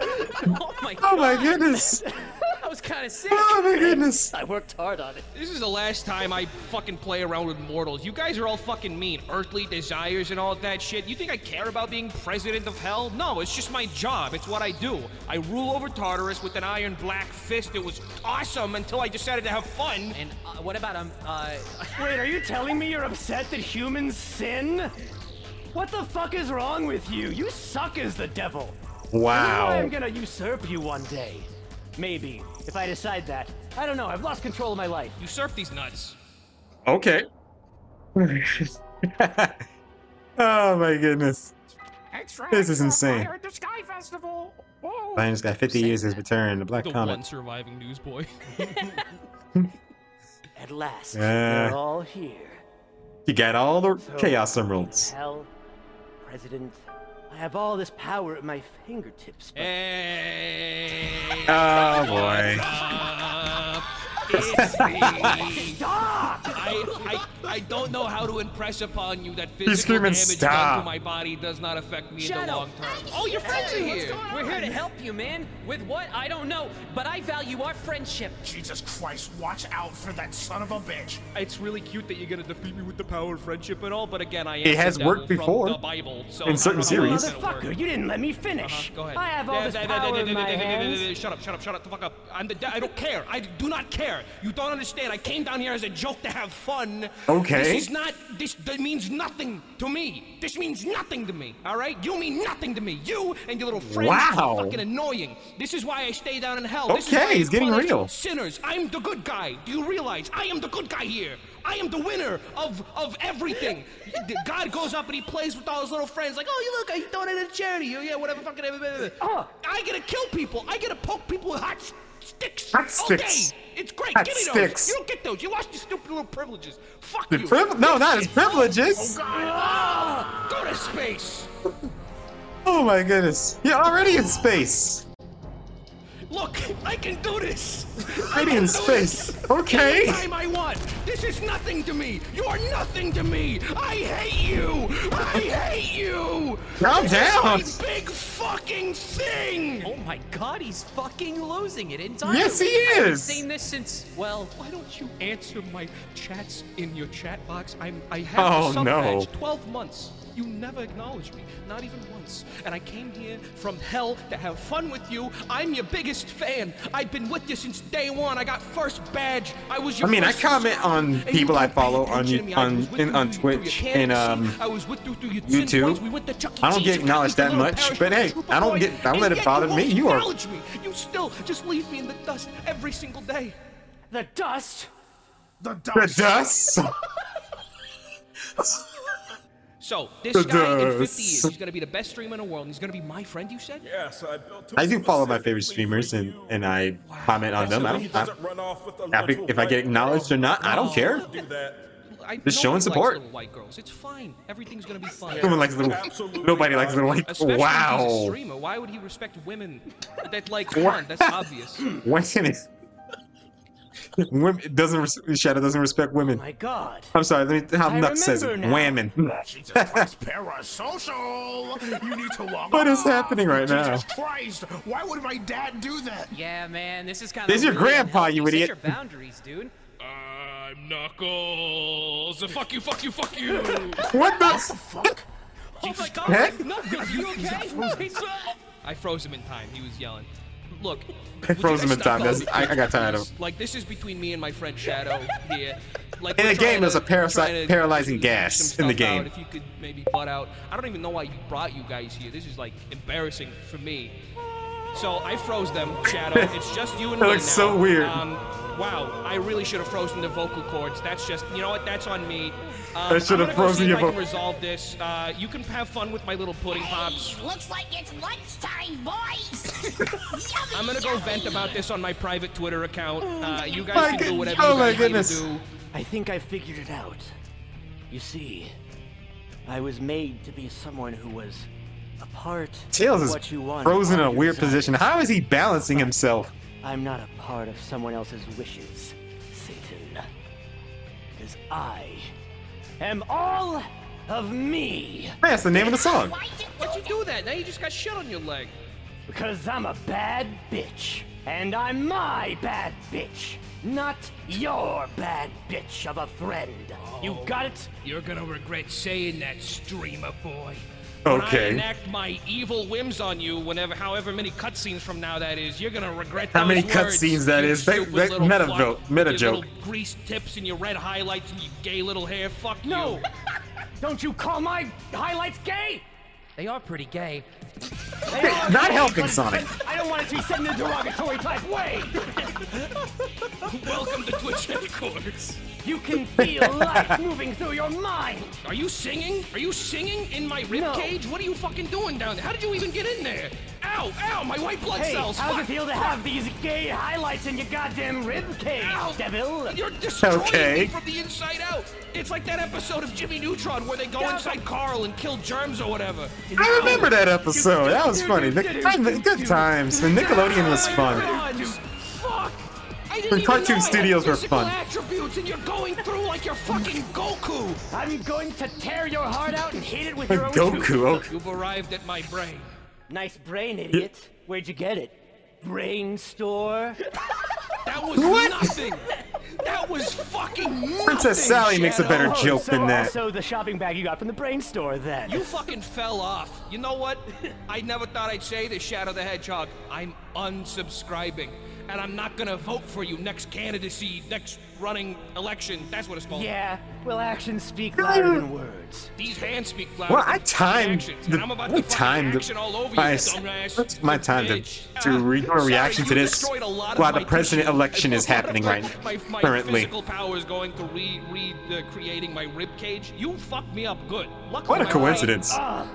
Oh, oh my god. Oh my goodness. <laughs> That <laughs> was kind of sick. Oh my goodness. I worked hard on it. This is the last time I fucking play around with mortals. You guys are all fucking mean. Earthly desires and all that shit. You think I care about being president of hell? No, it's just my job. It's what I do. I rule over Tartarus with an iron black fist. It was awesome until I decided to have fun. And uh, what about um uh <laughs> Wait, are you telling me you're upset that humans sin? What the fuck is wrong with you? You suck as the devil. Wow. I'm gonna usurp you one day. Maybe, if I decide that. I don't know, I've lost control of my life. Usurp these nuts. Okay. <laughs> oh my goodness. Extra, This is insane. Fire at the Sky Festival. Whoa. Lion's got 50 years his return. The Black The Comet. one surviving newsboy. <laughs> At last, Yeah. they're all here. You got all the Chaos Emeralds. Hell, President, I have all this power at my fingertips. But... Oh boy. It's me. Stop! I, I, I don't know how to impress upon you that physical screaming, damage done "Stop." to my body does not affect me in the long term. Oh, your friends are Hey, what's here. We're here to help you, man. With what? I don't know, but I value our friendship. Jesus Christ, watch out for that son of a bitch. It's really cute that you're gonna defeat me with the power of friendship and all, but again, I am It has worked before the Bible, so in certain don't know how series. that's. Motherfucker, you didn't let me finish. Uh-huh, Go ahead. I have all Yeah, this da- da- power in my hands. Shut up, shut up, shut up the fuck up. I'm the I don't care. I do not care. You don't understand. I came down here as a joke to have fun. Okay. This is not, this that means nothing to me. This means nothing to me, all right? You mean nothing to me. You and your little friends Wow. are fucking annoying. This is why I stay down in hell. This is Okay, why he's getting real. Sinners. I'm the good guy. Do you realize I am the good guy here? I am the winner of, of everything. God goes up and he plays with all his little friends, like, oh, you look, I donated to charity. Oh, yeah, whatever, fucking. Oh. I get to kill people. I get to poke people with hot s- sticks. Hot all sticks. day. It's great. Hot Give me sticks. You don't get those. You lost your stupid little privileges. Fuck The you. priv- no, not his privileges. Oh Ah, go to space. Oh my goodness. You're already in space. Look, I can do this. Already in space. Okay. Anytime I want. This is nothing to me. You are nothing to me. I hate you. I hate you. Calm this down. Is my big fucking thing. Oh my god, he's fucking losing it entirely. Yes, he is. I haven't seen this since, well, Why don't you answer my chats in your chat box? I'm I have Oh, the sub no. badge 12 months. You never acknowledged me, not even once. And I came here from hell to have fun with you. I'm your biggest fan. I've been with you since day one. I got first badge. I was your I your mean, I comment on people I follow on you- on in, on Twitch and um I was with you through your YouTube. points. We went to Chuck E. I don't get acknowledged that much, but hey, I don't get- I don't let it bother me. You are- acknowledge me. You still just leave me in the dust every single day. The dust? The dust. the dust. <laughs> <laughs> So this The guy in 50 dust. years, he's gonna be the best streamer in the world. and He's gonna be my friend. You said? Yes, I built I do follow my favorite streamers and and I comment on them. I don't. I, happy- if I get acknowledged or not, I don't care. Do. I, Just nobody showing support. little white girls. It's fine. Everything's gonna be fine. Someone likes little. Nobody likes little white. Especially if he's a Wow. streamer. Why would he respect women that like What? fun? That's obvious. <laughs> When is women doesn't res- Shadow doesn't respect women. Oh My God. I'm sorry. Let me. How I Nux says it. remember now. Whammon. <laughs> Jesus Christ, parasocial! You need to log What is off. happening right now? Jesus Christ! Why would my dad do that? yeah, man, this is kind of This is your grandpa, you Set idiot. your boundaries, dude. I'm Knuckles. Fuck you. Fuck you. Fuck you. <laughs> What the? Fuck! Oh my god, Heck? Knuckles, you okay? He's, <laughs> I froze him in time. He was yelling. Look. I would you froze him in time. calling That's- me I- I got tired of? Like this is between me and my friend Shadow here. Like In the game, there's a parasite- paralyzing gas in the game. If you could maybe butt out. I don't even know why you brought you guys here. This is like embarrassing for me. So I froze them, Shadow. It's just you and That me looks now. so weird. Um, wow, I really should have frozen the vocal cords. That's just, you know what? That's on me. Um, I should have frozen see your if I can resolve this. Uh, you can have fun with my little pudding pops. Looks like it's lunchtime, boys. <laughs> I'm gonna go vent about this on my private Twitter account. Uh, you guys My can do whatever oh you my guys need to goodness. do. I think I figured it out. You see, I was made to be someone who was a part Tails of is what you want. frozen in a weird position. How is he balancing himself? I'm not a part of someone else's wishes, Satan. Because I am all of me. That's the name of the song. Why'd you do that? Now you just got shit on your leg. Because I'm a bad bitch. And I'm my bad bitch. Not your bad bitch of a friend. You oh, got it? You're gonna regret saying that, streamer boy. When I Okay. enact my evil whims on you, whenever, however many cutscenes from now that is, you're gonna regret How many cutscenes that is? you is? That- stupid little meta fuck. joke- meta Your joke. little greased tips and your red highlights and your gay little hair. Fuck No! you. <laughs> Don't you call my highlights gay? They are pretty gay. They are Not helping, Sonic. I don't want it to be said in a derogatory type way. Welcome to Twitch headquarters. You can feel life moving through your mind. Are you singing? Are you singing in my rib No. cage? What are you fucking doing down there? How did you even get in there? Ow! Ow! My white blood Hey, cells! how's Fuck, it feel to fuck. have these gay highlights in your goddamn rib cage, Ow! devil? You're destroying Okay. me from the inside out. It's like that episode of Jimmy Neutron where they go inside Carl and kill germs or whatever. I remember that episode. That was funny. The, the good times. The Nickelodeon was fun. God, fuck! I didn't The even cartoon know I had studios were physical fun. attributes and you're going through like you're fucking Goku. I'm going to tear your heart out and hit it with Like your own Goku, okay. Oh. You've arrived at my brain. Nice brain, idiot. Where'd you get it? Brain store? <laughs> That was What? nothing. That was fucking nothing. Princess Sally makes a better Oh, joke so than that. So the shopping bag you got from the brain store then. You fucking fell off. You know what? <laughs> I never thought I'd say this, Shadow the Hedgehog. I'm unsubscribing. And I'm not gonna vote for you next candidacy, next running election. That's what it's called. Yeah, well actions speak louder than words. These hands speak louder Well, I timed actions, the and I'm about I to fucking timed action all over you, my, dumbass. that's my time to Bitch. to Ah, read a sorry, reaction to this destroyed a lot of while the president tissue. election is happening my- right my, my currently. physical powers going through re re uh, creating my rib cage. You fucked me up good. Luckily, What a my coincidence. brain-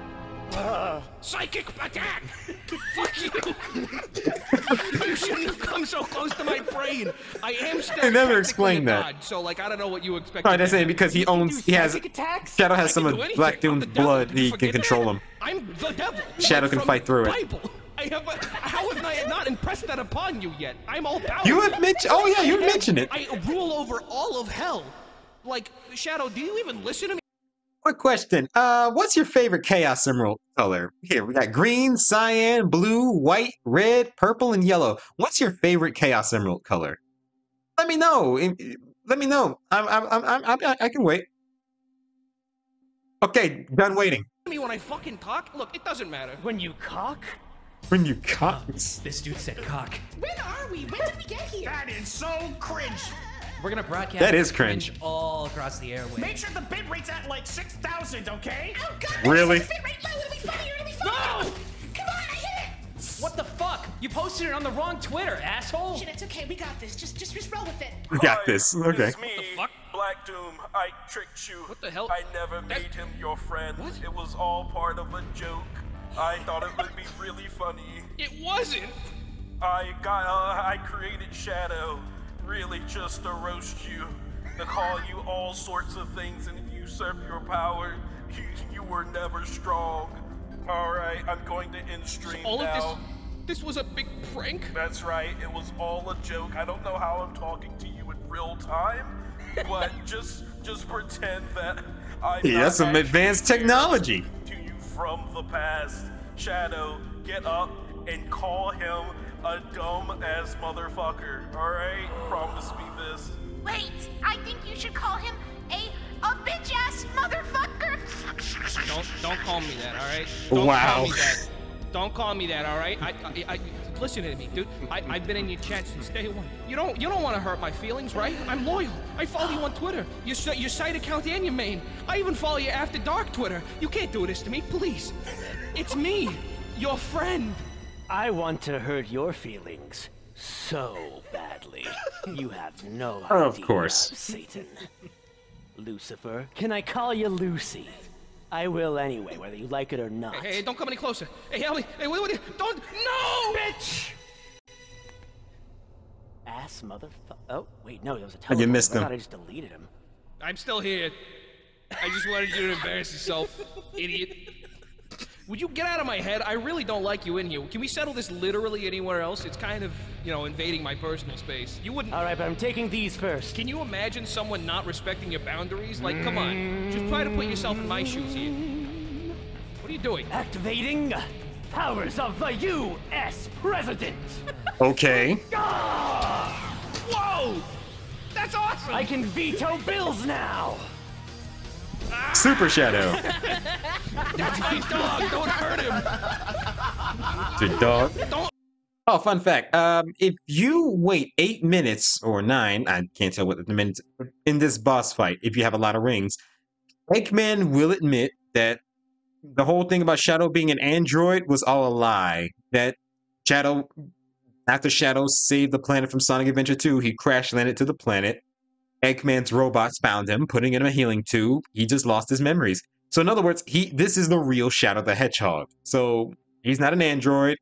Psychic attack! Fuck you! you shouldn't have come so close to my brain. I am still They never explained that. god, so like I don't know what you expect. That's it because he owns he has Shadow has some of. Black Doom's blood. He can control him. I'm the devil. Shadow can fight through it. I have how have I not impressed that upon you yet? I'm all powerful. You have mentioned- oh, yeah, you mentioned it. I rule over all of hell. Like Shadow, do you even listen to me? Quick question. Uh, what's your favorite Chaos Emerald color? Here, we got green, cyan, blue, white, red, purple, and yellow. What's your favorite Chaos Emerald color? Let me know. Let me know. I'm, I'm, I'm, I'm, I'm, can wait. Okay, done waiting. Me when I fucking talk? Look, it doesn't matter. When you cock? When you cock. This dude said cock. When are we? When did we get here? That is so cringe. We're gonna broadcast That is this cringe. all across the airwaves. Make sure the bit rate's at like 6,000, okay? Oh god! Really? It'll be funnier, it'll be funnier! No! Come on, I hit it! What the fuck? You posted it on the wrong Twitter, asshole. Shit, it's okay, we got this. Just just just roll with it. We got this. Okay. It's me, Black Doom. I tricked you. What the hell? I never made him your friend. It was all part of a joke. I thought it would be really funny. It wasn't. I got. Uh, I created Shadow, really just to roast you, to call you all sorts of things and usurp your power. <laughs> You, you were never strong. All right, I'm going to end stream All now. of this, this was a big prank. That's right. It was all a joke. I don't know how I'm talking to you in real time, but <laughs> just just pretend that I. Yeah, that's some advanced technology. To you from the past, Shadow, get up and call him a dumb ass motherfucker. All right, promise me this. Wait, I think you should call him a a bitch ass motherfucker. Don't don't call me that, all right? Don't Wow. Call me that. Don't call me that, all right? I, I, I listen to me, dude. I, I've been in your chat since day one. You don't you don't want to hurt my feelings, right? I'm loyal. I follow you on Twitter, your your site account and your main. I even follow you after dark Twitter. You can't do this to me, please. It's me, your friend. I want to hurt your feelings so badly. You have no idea. Of course. Satan. Lucifer, can I call you Lucy? I will anyway, whether you like it or not. Hey, hey, don't come any closer. Hey, help me. Hey, wait, wait, don't. No! Bitch! Ass motherfucker. Oh, wait, no, there was a you telephone. missed I him. I just deleted him. I'm still here. I just wanted you to embarrass yourself, <laughs> idiot. Would you get out of my head? I really don't like you in here. Can we settle this literally anywhere else? It's kind of, you know, invading my personal space. You wouldn't. All right, but I'm taking these first. Can you imagine someone not respecting your boundaries? Like, come on. Just try to put yourself in my shoes here. What are you doing? Activating powers of the U.S. President. Okay. <laughs> Whoa! That's awesome! I can veto bills now. Super Shadow. That's my dog! Don't hurt him! Good dog. Don't. Oh, fun fact. Um, if you wait eight minutes or nine, I can't tell what the minutes in this boss fight, if you have a lot of rings, Eggman will admit that the whole thing about Shadow being an android was all a lie. That Shadow, after Shadow saved the planet from Sonic Adventure 2, he crash landed to the planet. Eggman's robots found him, putting him in a healing tube. He just lost his memories. So in other words, he this is the real Shadow the Hedgehog. So he's not an android.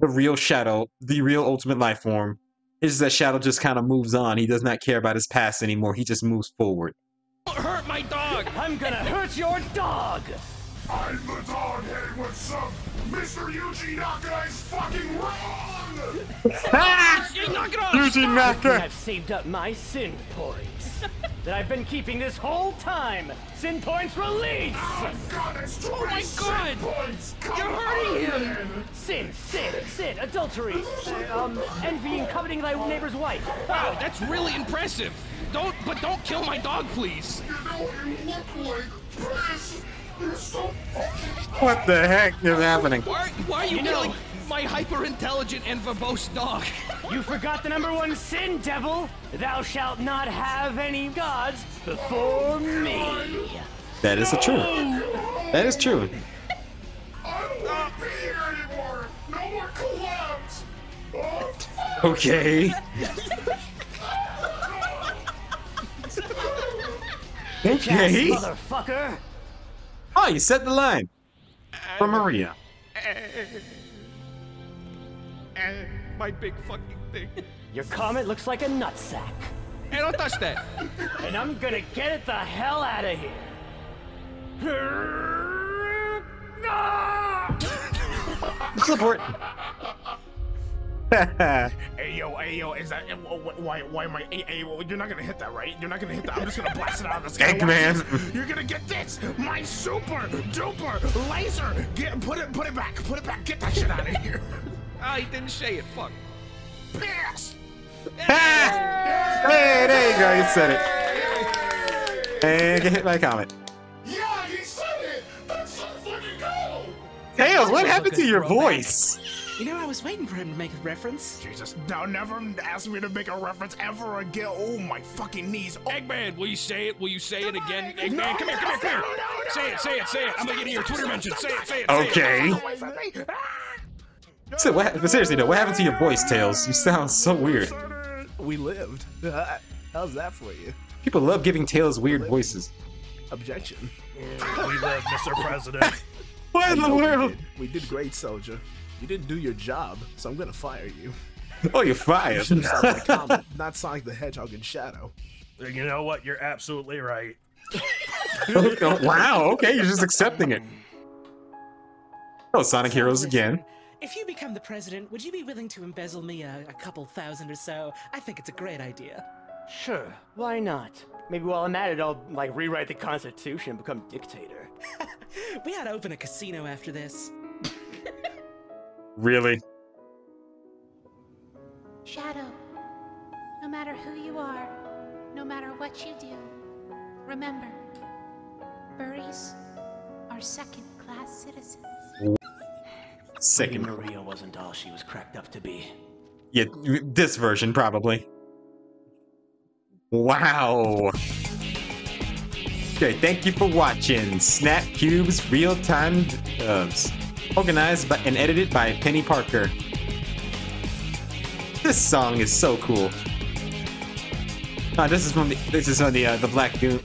the real Shadow, the real Ultimate Life Form. It's just that Shadow just kind of moves on. He does not care about his past anymore. He just moves forward. Don't hurt my dog! I'm gonna hurt your dog! I'm the dog head. What's up? Mr. Yuji Naka is fucking wrong! Knock it off! Yuji Naka! I've saved up my sin points that I've been keeping this whole time. Sin points release! Oh, God, that's too Oh many my sin God! points! Come You're hurting him! man. Sin, sin, sin, adultery, uh, um, envy and coveting thy neighbor's wife. Wow, that's really impressive. Don't, but don't kill my dog, please. You know what you look like, Chris. You're so fucking What the heck is happening? Why, why are you, You know- killing my hyper-intelligent and verbose dog? You forgot the number one sin, devil. Thou shalt not have any gods before me. That is a true. That is true. I don't be here anymore. No more collabs. Oh, <laughs> Okay. Yes, Okay. motherfucker. Oh, you set the line for Maria. Eh, eh, eh, Eh, my big fucking thing. <laughs> Your comet looks like a nutsack. Hey, don't touch that. <laughs> And I'm gonna get it the hell out of here. <laughs> Support. Hey yo, hey yo, is that why? Why am I? Hey, hey, you're not gonna hit that, right? You're not gonna hit that. I'm just gonna blast it out of the sky. Eggman. You're gonna get this, my super duper laser. Get put it, put it back, put it back. Get that shit out of here. Ah, he didn't say it. Fuck. Pass. <laughs> hey, there you go. You said it. And get hit by a comet. yeah, he said it. That's so fucking go. Tails, what happened to your voice? You know, I was waiting for him to make a reference. Jesus, now never ask me to make a reference ever again. Oh my fucking knees. Oh, Eggman, will you say it? Will you say it again? Eggman, No, come here, come here, come here. no, no, no, Say it, say it, say it. I'm gonna get in your Twitter mention. Say it, say it. Okay. away from me. Ah! So what, but seriously though, what happened to your voice, Tails? You sound so weird. We lived. <laughs> How's that for you? People love giving Tails weird voices. Objection. We lived, Mr. President. <laughs> What in the I know we world? did. We did great, soldier. You didn't do your job, so I'm gonna fire you. Oh, you're fired. should have stopped <laughs> not Sonic the Hedgehog and Shadow. You know what? You're absolutely right. Oh, wow, okay, you're just accepting it. Oh, Sonic Heroes again. If you become the president, would you be willing to embezzle me a, a couple thousand or so? I think it's a great idea. Sure, why not? Maybe while I'm at it, I'll like rewrite the Constitution and become dictator. <laughs> We ought to open a casino after this. <laughs> Really? Shadow, no matter who you are, no matter what you do, remember, furries are second class citizens. Second. Maria wasn't all she was cracked up to be. Yeah, this version probably. Wow. Okay, thank you for watching Snap Cube's Real Time Dubs. Organized by, and edited by Penny Parker. This song is so cool. Ah, this is from the this is on the uh, the Black Doom.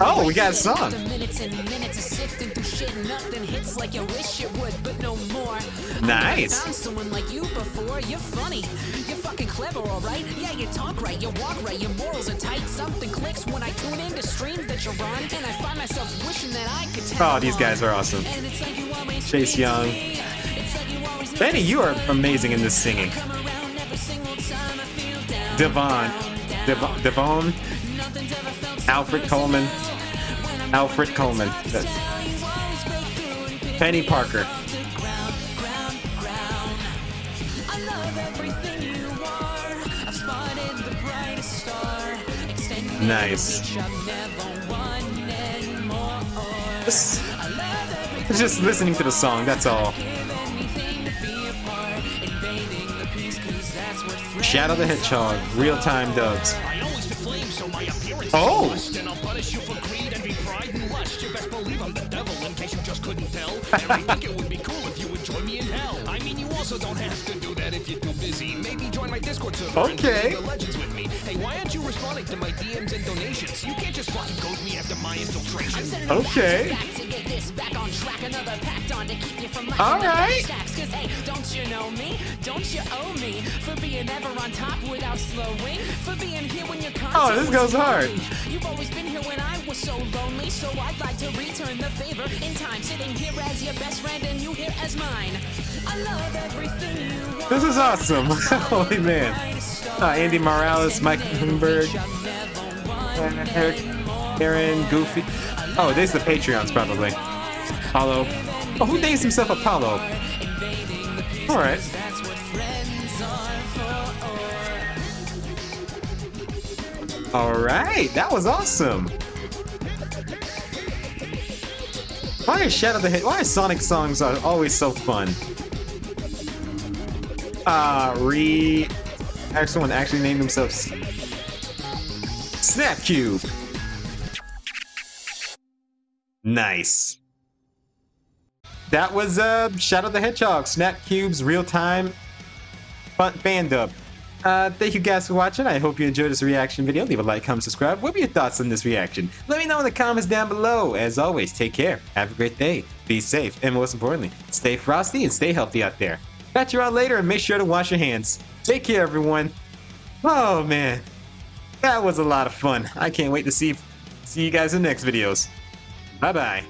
Oh, we got a right song. minutes and minutes of sifting through shit, nothing hits like you wish it would, but no more. I've never Nice. found someone like you before. You're funny. You're fucking clever, alright? Yeah, you talk right, you walk right, your morals are tight. Something clicks when I tune in to streams that you're on, and I find myself wishing that I could tell Oh, these guys are awesome. And it's like you always Chase Young. like Benny, you are amazing in this singing. come around every single time I feel down. Devon, Devon, Nothing's ever felt so Alfred. Coleman, Alfred Coleman, That's- you always break through and pick Penny Parker. Nice. reach, I've never wanted more. Just, I love everything just listening to the song, that's all. give anything to be a part. Invading the peace, 'cause that's what friends Shadow the Hedgehog, real time dubs. So my appearance Oh. is and I'll punish you for greed, envy, pride, and lust. You best believe I'm the devil, in case you just couldn't tell. And I think it would be cool if you would join me in hell. I mean, you also don't have to do that if you're too busy. Maybe join my Discord server and Okay. play the legends with. Hey, why aren't you responding to my DMs and donations? You can't just fucking ghost me after my infiltration. Okay. Back to get this back on track, another pact on to keep you from liking All the right. stacks. Cause hey, don't you know me? Don't you owe me for being ever on top without slowing? For being here when your content Oh, this goes hard. You've always been here when I was so lonely, so I'd like to return the favor in time. Sitting here as your best friend and you here as mine. I love everything you This is awesome. <laughs> Holy man. Uh, Andy Morales, Mike Eric, Aaron, Goofy. Oh, there's the Patreons probably. Apollo. Oh, who names himself Apollo? All right. All right, that was awesome. Why is Shadow the Hit? Why are Sonic songs are always so fun? Uh, re. Someone actually named themselves Snap Cube. Nice. That was uh, Shadow the Hedgehog, Snap Cube's real time fun fan dub. Uh, thank you guys for watching. I hope you enjoyed this reaction video. Leave a like, comment, subscribe. What were your thoughts on this reaction? Let me know in the comments down below. As always, take care. Have a great day. Be safe. And most importantly, stay frosty and stay healthy out there. Catch you out later and make sure to wash your hands. Take care, everyone. Oh, man. That was a lot of fun. I can't wait to see, see you guys in the next videos. Bye-bye.